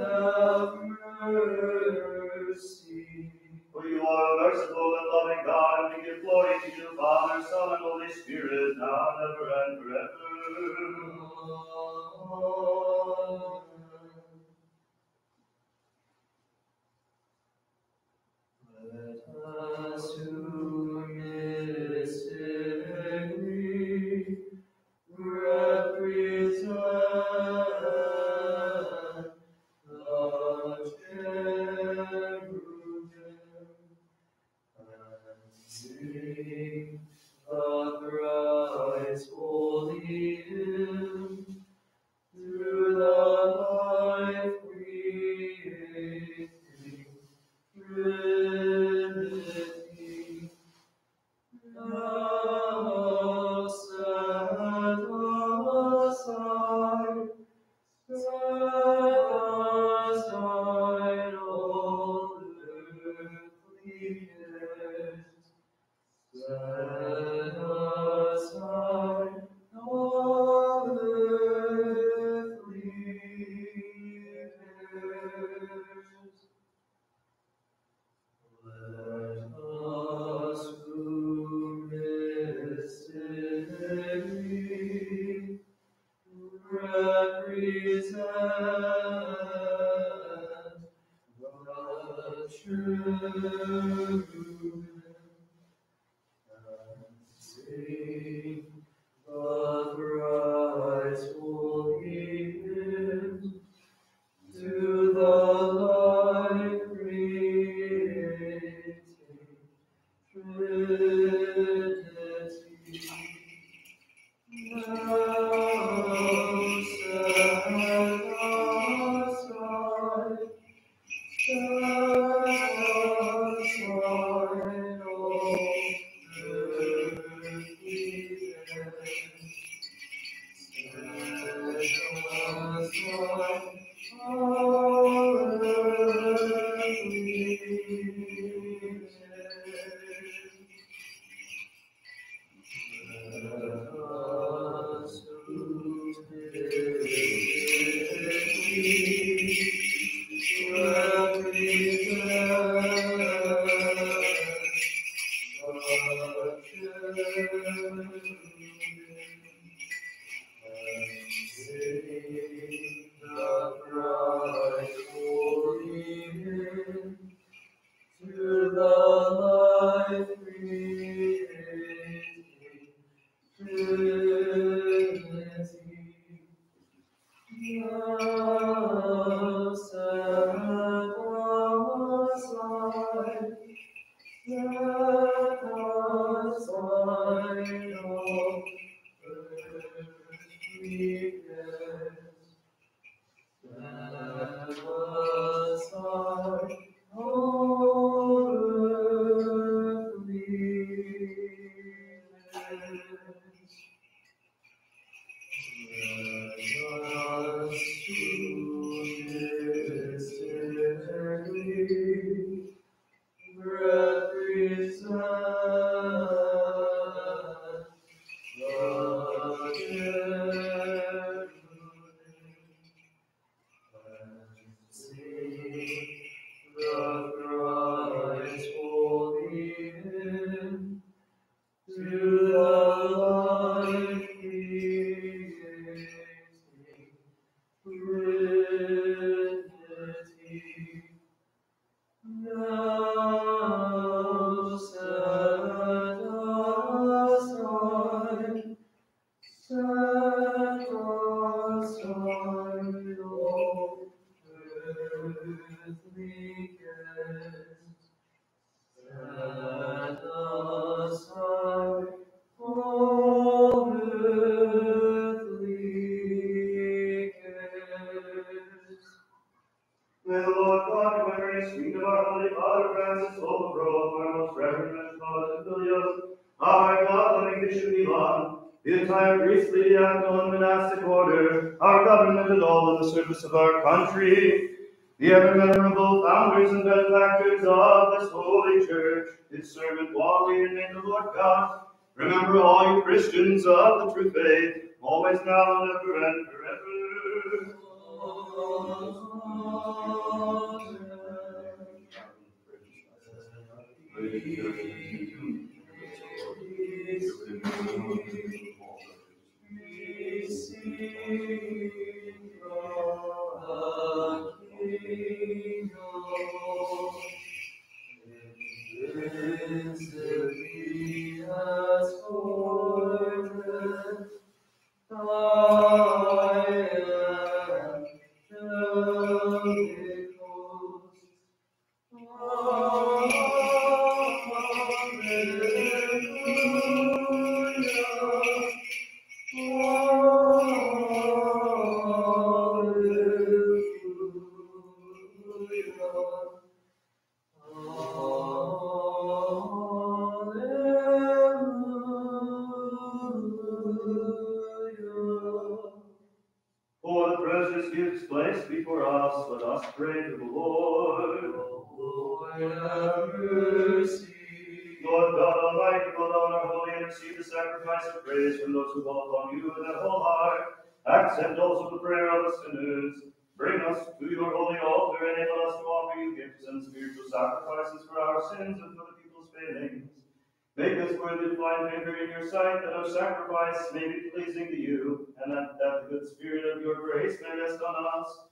have mercy. For you are a merciful and loving God, and we give glory to you, Father, Son, and Holy Spirit, now and ever and forever. must pray to the Lord. O Lord, have mercy. Lord God Almighty, Lord on our holy and receive the sacrifice of praise from those who call upon you with their whole heart. Accept also the prayer of the sinners. Bring us to your holy altar, and enable us to offer you gifts and spiritual sacrifices for our sins and for the people's failings. Make us worthy to find favor in your sight, that our sacrifice may be pleasing to you, and that, that the good spirit of your grace may rest on us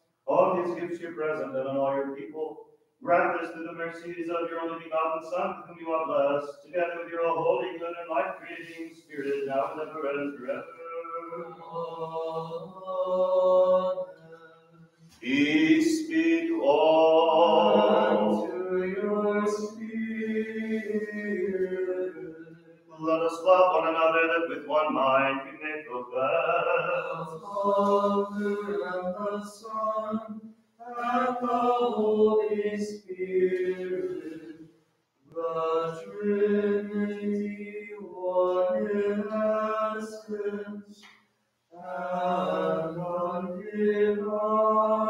present and on all your people. Grant this through the mercies of your only begotten Son, whom you have blessed, together with your all holy, good, and life-creating Spirit, now and ever and forever. Amen. Peace be to all. And to your spirit. Let us love one another that with one mind we may profess. The Father and the Son and the Holy Spirit, the Trinity, one in essence, and undivided.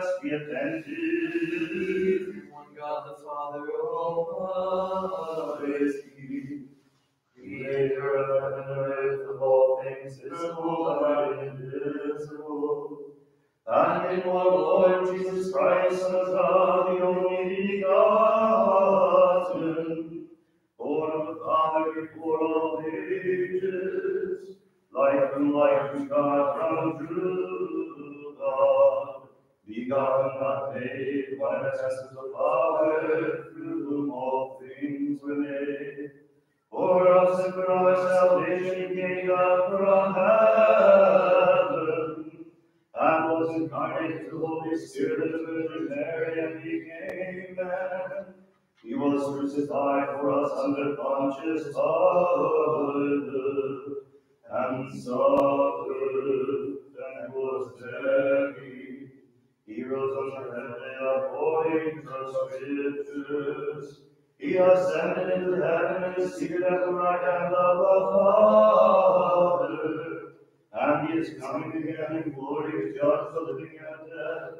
Us be attentive. In one God the Father Almighty, Creator of heaven and earth, of all things visible and invisible. And in one Lord Jesus Christ, Son of God, the only begotten, born of the Father before all ages, light from light, from God from true God, begotten, not made, one in of the Father, through whom all things were made. For us and for our salvation gave God from heaven, and was incarnate the Holy Spirit of Virgin Mary, and became man. He was crucified for us under Pontius Pilate, and suffered, and was buried. He rose on the heavenly according to the Scriptures. He ascended into heaven and is seated at the right hand of the Father. And he is coming again in glory to judge the living and dead,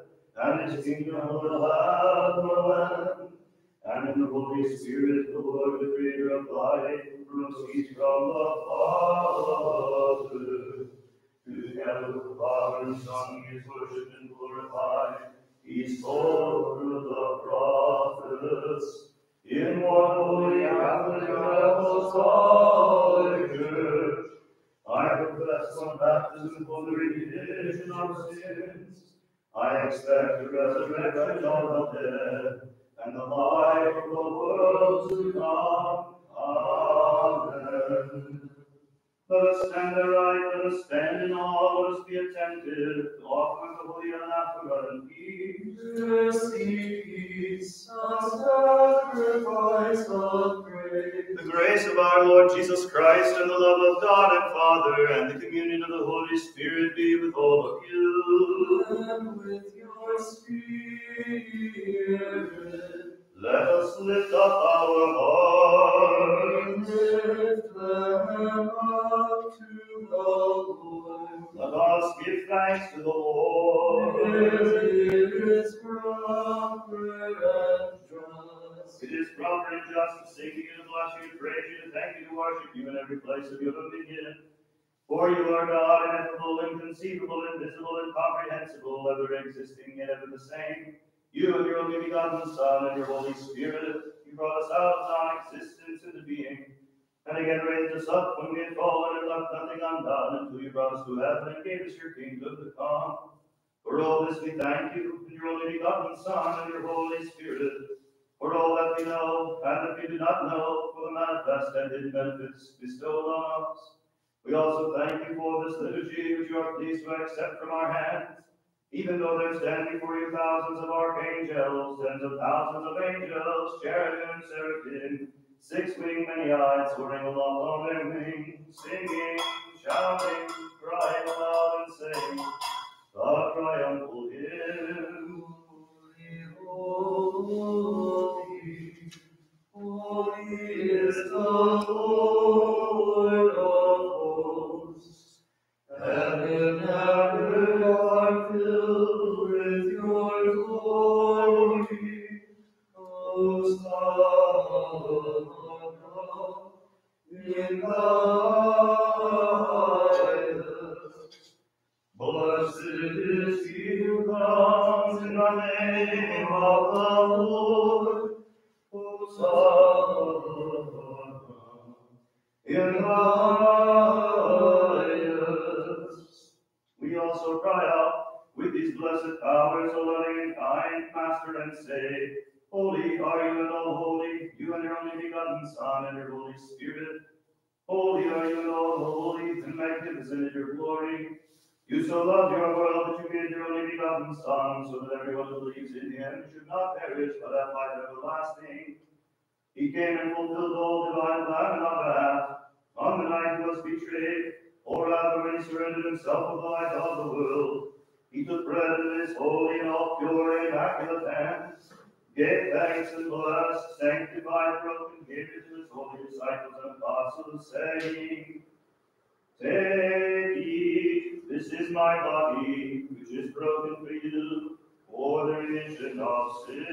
and his kingdom will have no end. And in the Holy Spirit, the Lord, the Creator of life, proceeds from the Father. Together with the Father and Son, he is worshipped glorified. He spoke through the prophets. In one holy Catholic Apostolic Church, I profess one baptism for the remission of sins. I expect the resurrection of the dead and the life of the world to come. Amen. Let us stand aright, let us stand in awe, let us be attentive to offer the holy anaphora and peace. Receive peace, sacrifice of praise. The grace of our Lord Jesus Christ and the love of God and Father and the communion of the Holy Spirit be with all of you. And with your spirit, Let us lift up our hearts. Lift them up to the Lord. Let us give thanks to the Lord. It is proper and just. It is proper and just to sing to you, to bless you, to praise you, to thank you, to worship you in every place of your dominion. For you are God, ineffable, inconceivable, invisible, incomprehensible, ever existing, yet ever the same. You and your only begotten Son and your Holy Spirit, you brought us out of non-existence into being, and again raised us up when we had fallen and left nothing undone until you brought us to heaven and gave us your kingdom to come. For all this we thank you, and your only begotten Son and your Holy Spirit, for all that we know and that we do not know, for the manifest and hidden benefits bestowed on us. We also thank you for this liturgy which you are pleased to accept from our hands, even though there stand before you thousands of archangels, tens of thousands of angels, cherubim, seraphim, six-winged, many-eyed, soaring along on their wings, singing, shouting, crying aloud and saying, the triumphal hymn. Holy, holy is the Lord of hosts. Heaven and Holy are you and all holy, you and your only begotten Son and your Holy Spirit. Holy are you and all holy, and magnificent is your glory. You so loved your world that you gave your only begotten Son, so that everyone who believes in him should not perish but have life everlasting. He came and fulfilled all divine plan in our behalf. On the night he was betrayed, or rather he surrendered himself with the light of the world, he took bread in his holy and all pure and immaculate hands, gave thanks and bless, sanctify, broken, gave it to his holy disciples and apostles, saying, Take, eat, this is my body, which is broken for you, for the remission of sin.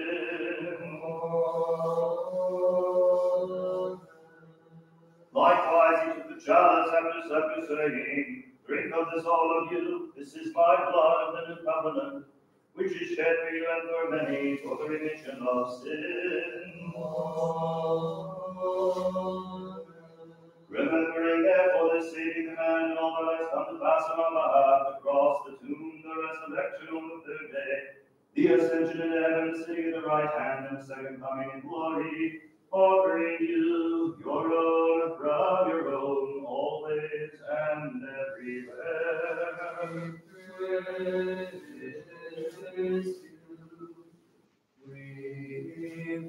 Likewise, he took the chalice after supper, saying, Drink of this, all of you. This is my blood of the covenant, which is shed for you and for many for the remission of sin. Remembering therefore the saving command and all that has come to pass on our behalf, the cross, the tomb, the resurrection on the third day, the ascension into heaven, sitting at the right hand, and the second coming in glory, offering you your own from your own, always and everywhere. We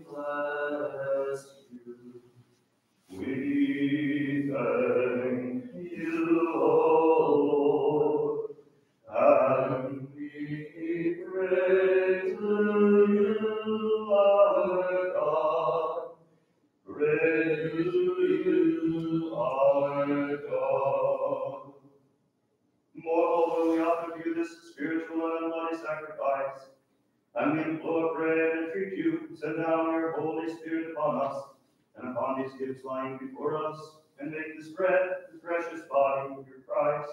bless you. We thank and we implore, pray, and entreat you, send down your Holy Spirit upon us, and upon these gifts lying before us, and make this bread the precious body of your Christ,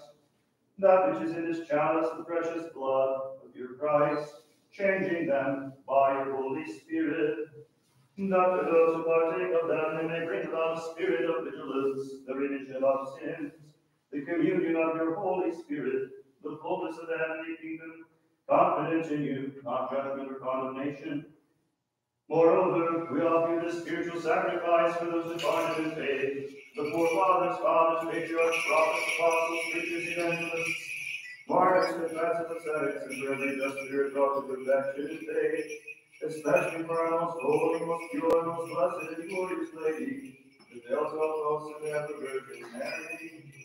that which is in this chalice the precious blood of your Christ, changing them by your Holy Spirit, that to those who partake of them they may bring about a spirit of vigilance, the remission of sins, the communion of your Holy Spirit, the fullness of the heavenly kingdom, confidence in you, not judgment or condemnation. Moreover, we offer you this spiritual sacrifice for those departed in faith, the forefathers, fathers, patriarchs, prophets, apostles, preachers, evangelists, martyrs, confessors, ascetics, and for every just spirit brought to perfection in faith, especially for our most holy, most pure, most blessed, and glorious Lady, the veils of all and ever Virgin Mary.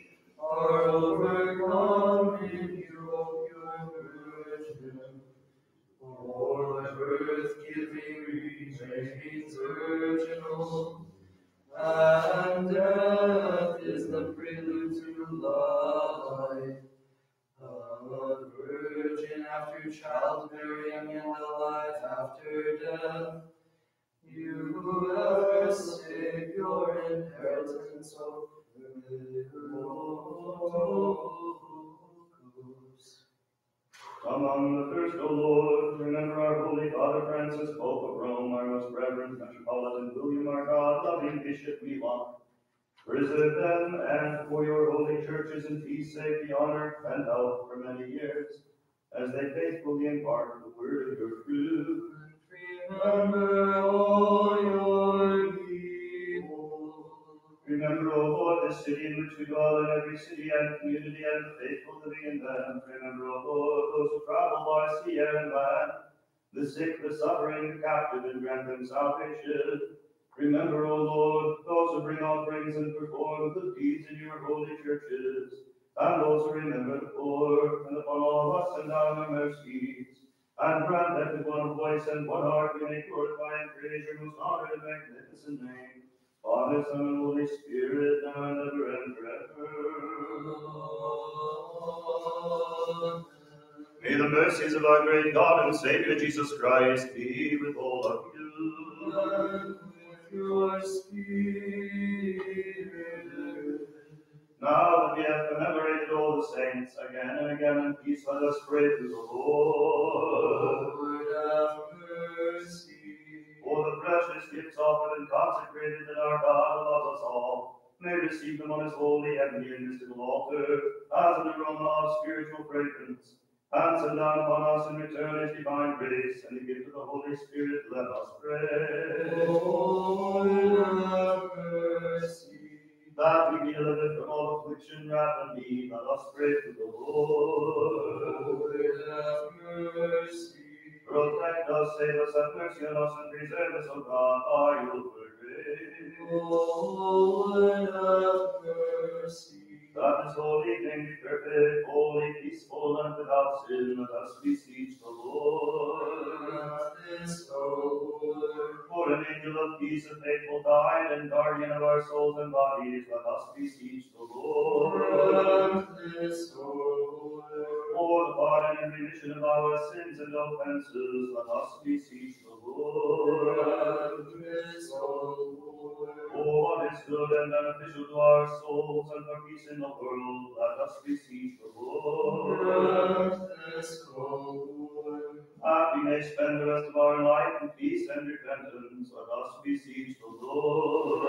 The are overcome in your virgin. For birth giving remains and death is the Among the first, O Lord, remember our Holy Father Francis, Pope of Rome, our most reverend Metropolitan William, our God-loving Bishop Milan. Preserve them, and for your holy churches in peace, safety, honor, and health for many years, as they faithfully impart the word of your truth. Remember all your. Remember, O Lord, this city in which we dwell, and every city and community, and the faithful living in them. Remember, O Lord, those who travel by sea, and land, the sick, the suffering, the captive, and grant them salvation. Remember, O Lord, those who bring offerings and perform good deeds in your holy churches, and who remember the poor, and upon all of us down your mercies. And grant that with one voice and one heart we may glorify and praise your most honored and magnificent name. Father, Son, and Holy Spirit, now and ever and forever. May the mercies of our great God and Savior Jesus Christ be with all of you. And with your spirit. Now that we have commemorated all the saints, again and again in peace let us pray to the Lord. Lord, have mercy. For the precious gifts offered and consecrated that our God loves us all, may receive them on his holy, heavenly, and mystical altar, as an aroma of spiritual fragrance. And send down upon us in return his divine grace, and the gift of the Holy Spirit, let us pray. Lord, mercy. That we be delivered from all affliction, wrath, and need, let us pray to the Lord. Lord, mercy. Protect us, save us, have mercy on us, and preserve us, O God, by your grace. Lord, have mercy. That this holy thing perfect, holy, peaceful, and without sin, let us beseech the Lord. For an angel of peace, a faithful guide and guardian of our souls and bodies, let us beseech the Lord. Lord. For the pardon and remission of our sins and offenses, let us beseech the Good and beneficial to our souls and for peace in the world, let us beseech the Lord. That we may spend the rest of our life in peace and repentance, let us beseech the Lord.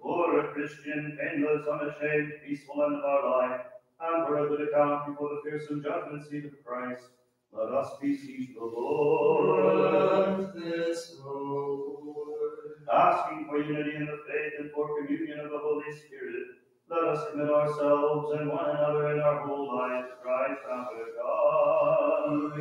For a Christian, painless, unashamed, peaceful end of our life, and for a good account before the fearsome judgment seat of Christ, let us beseech the Lord. This, Lord. Asking for unity in the faith and for communion of the Holy Spirit, let us commit ourselves and one another in our whole life to Christ our God.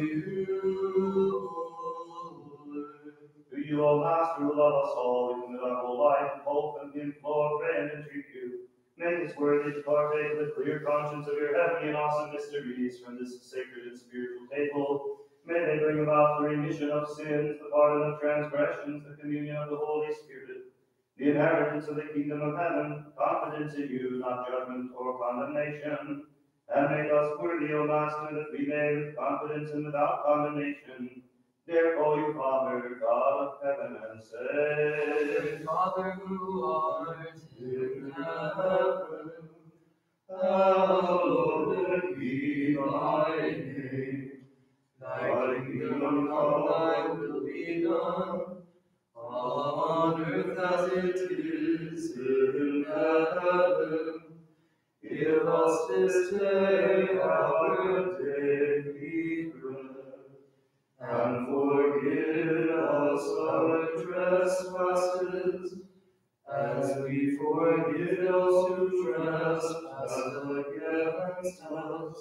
To you, O Master, love us all, we commit our whole life hope and implore, pray, and entreat you. Make us worthy to partake with clear conscience of your heavenly and awesome mysteries from this sacred and spiritual table. May they bring about the remission of sins, the pardon of transgressions, the communion of the Holy Spirit, the inheritance of the kingdom of heaven, confidence in you, not judgment or condemnation. And make us worthy, O Master, that we may, with confidence and without condemnation, call you Father, God of heaven, and say, Father who art in heaven, hallowed be thy name. Thy kingdom come, thy will be done, on earth as it is in heaven. Give us this day our daily and forgive us our trespasses, as we forgive those who trespass against us.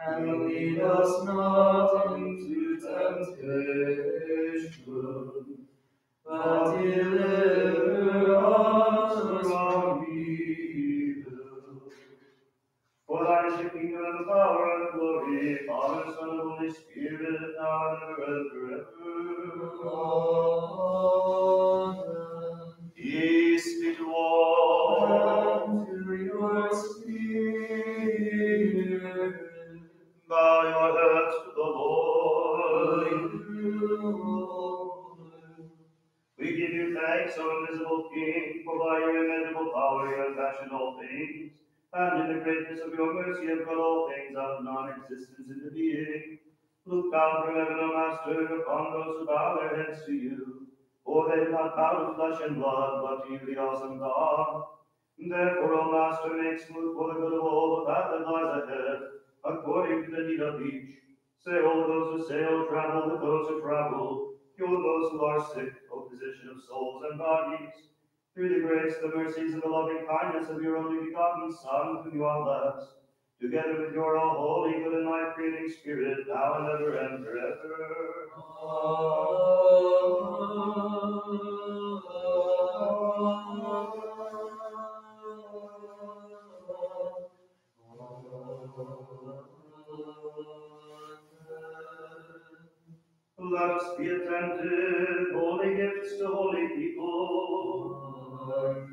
And lead us not into temptation, but deliver us from evil. Kingdom and the power and glory, Father, Son, and Holy Spirit, now and ever and forever. Amen. Peace be to all. And to your spirit. Bow your heads to the Lord. We give you thanks, O invisible King, for by your immeasurable power you have fashioned all things, and in the greatness of your mercy have brought all things out of non-existence into being. Look down from heaven, O Master, upon those who bow their heads to you, for they do not bow to flesh and blood, but to you, the awesome God. Therefore, O Master, make smooth for the good of all the path that lies ahead, according to the need of each. Sail all those who sail, travel with those who travel, cure those who are sick, O physician of souls and bodies. Through the grace, the mercies, and the loving kindness of your only begotten Son, whom you are blessed, together with your all holy, good and life creating Spirit, now and ever and forever. Let us be attentive, holy gifts to holy people. One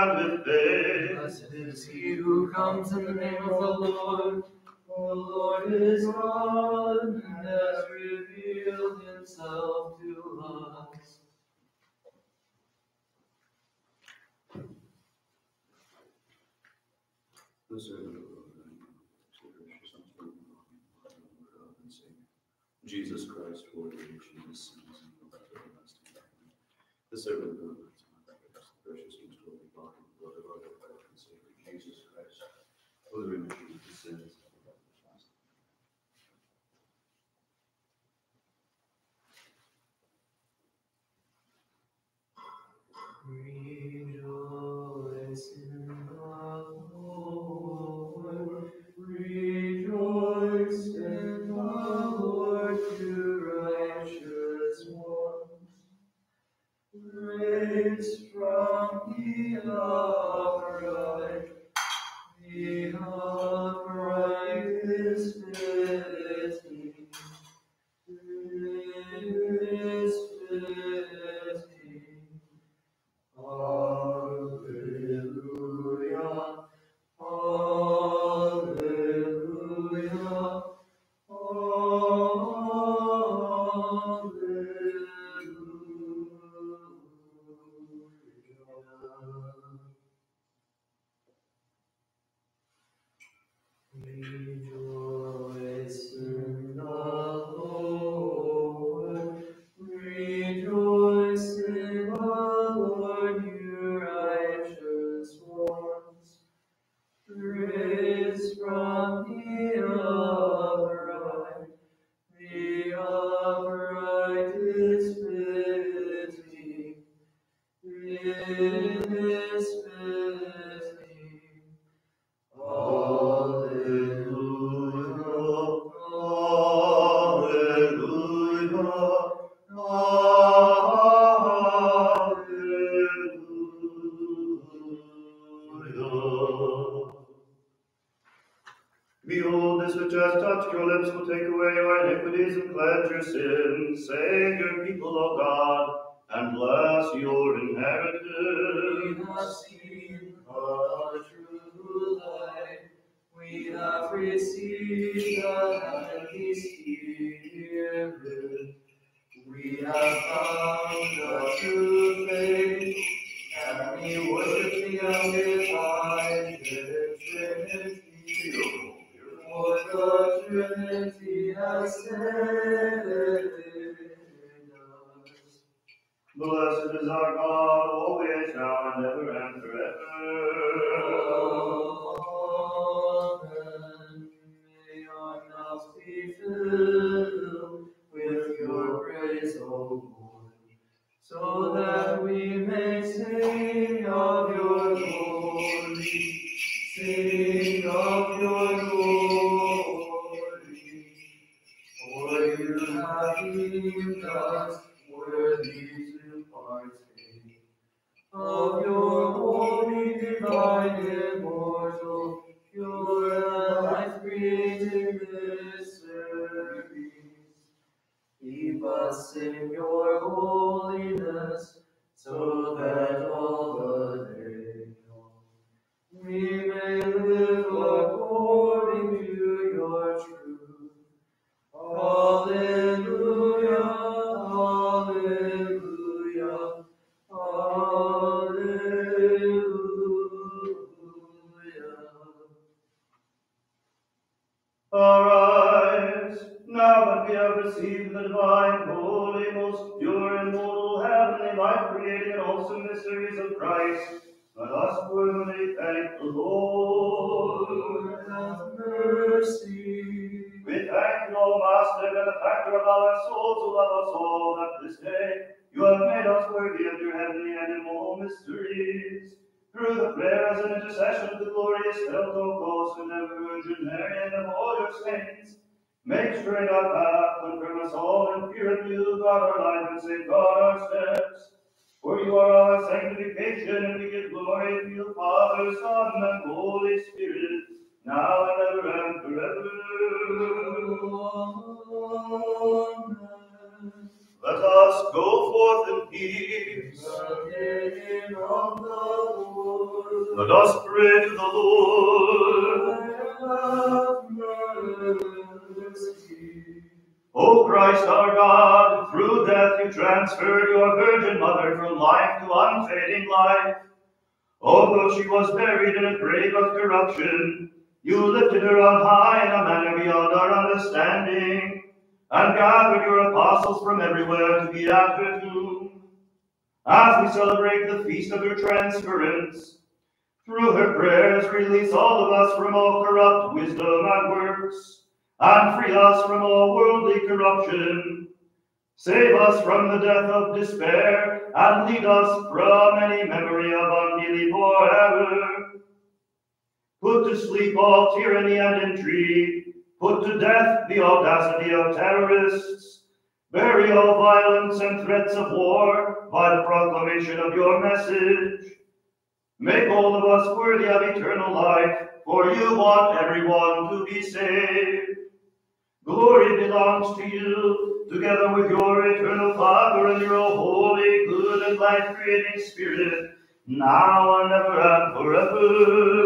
and with faith. Blessed is he who comes in the name of the Lord. For the Lord is God and has revealed himself to us. Uh, Jesus Christ, Lord of nations, and. The servant of Todos bem, good.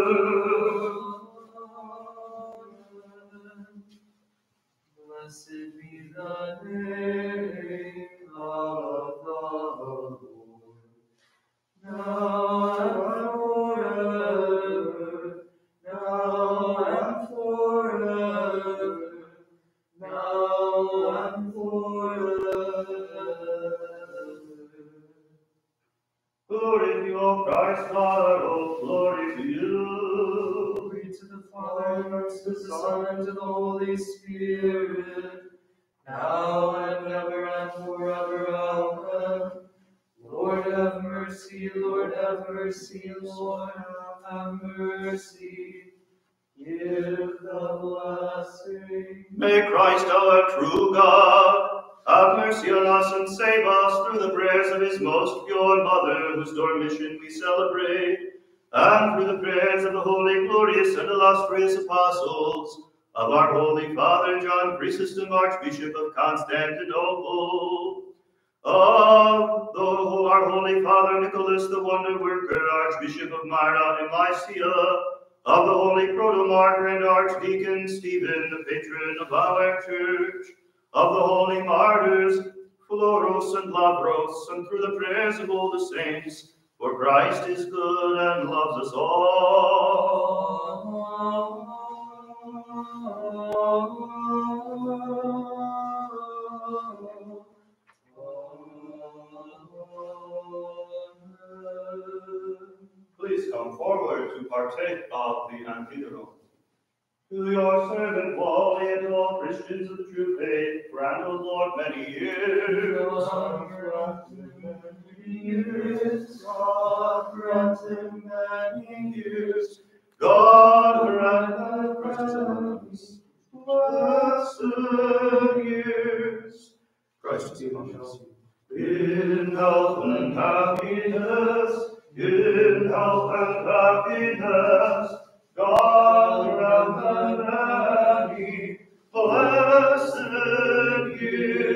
May Christ our true God have mercy on us and save us through the prayers of his most pure mother, whose dormition we celebrate, and through the prayers of the holy, glorious, and illustrious apostles of our holy father John Chrysostom, Archbishop of Constantinople. Of the, our Holy Father Nicholas the Wonder Worker, Archbishop of Myra in Lycia, of the holy protomartyr and archdeacon Stephen, the patron of our church, of the holy martyrs Florus and Laurus, and through the prayers of all the saints, for Christ is good and loves us all. come forward to partake of the antidote. To your servant, Wally, and all Christians of the true faith, grant, O Lord, many years. God grant him many years. God grant us blessed years. Christ is among us. In health and happiness in health and happiness. God grant them many blessed years.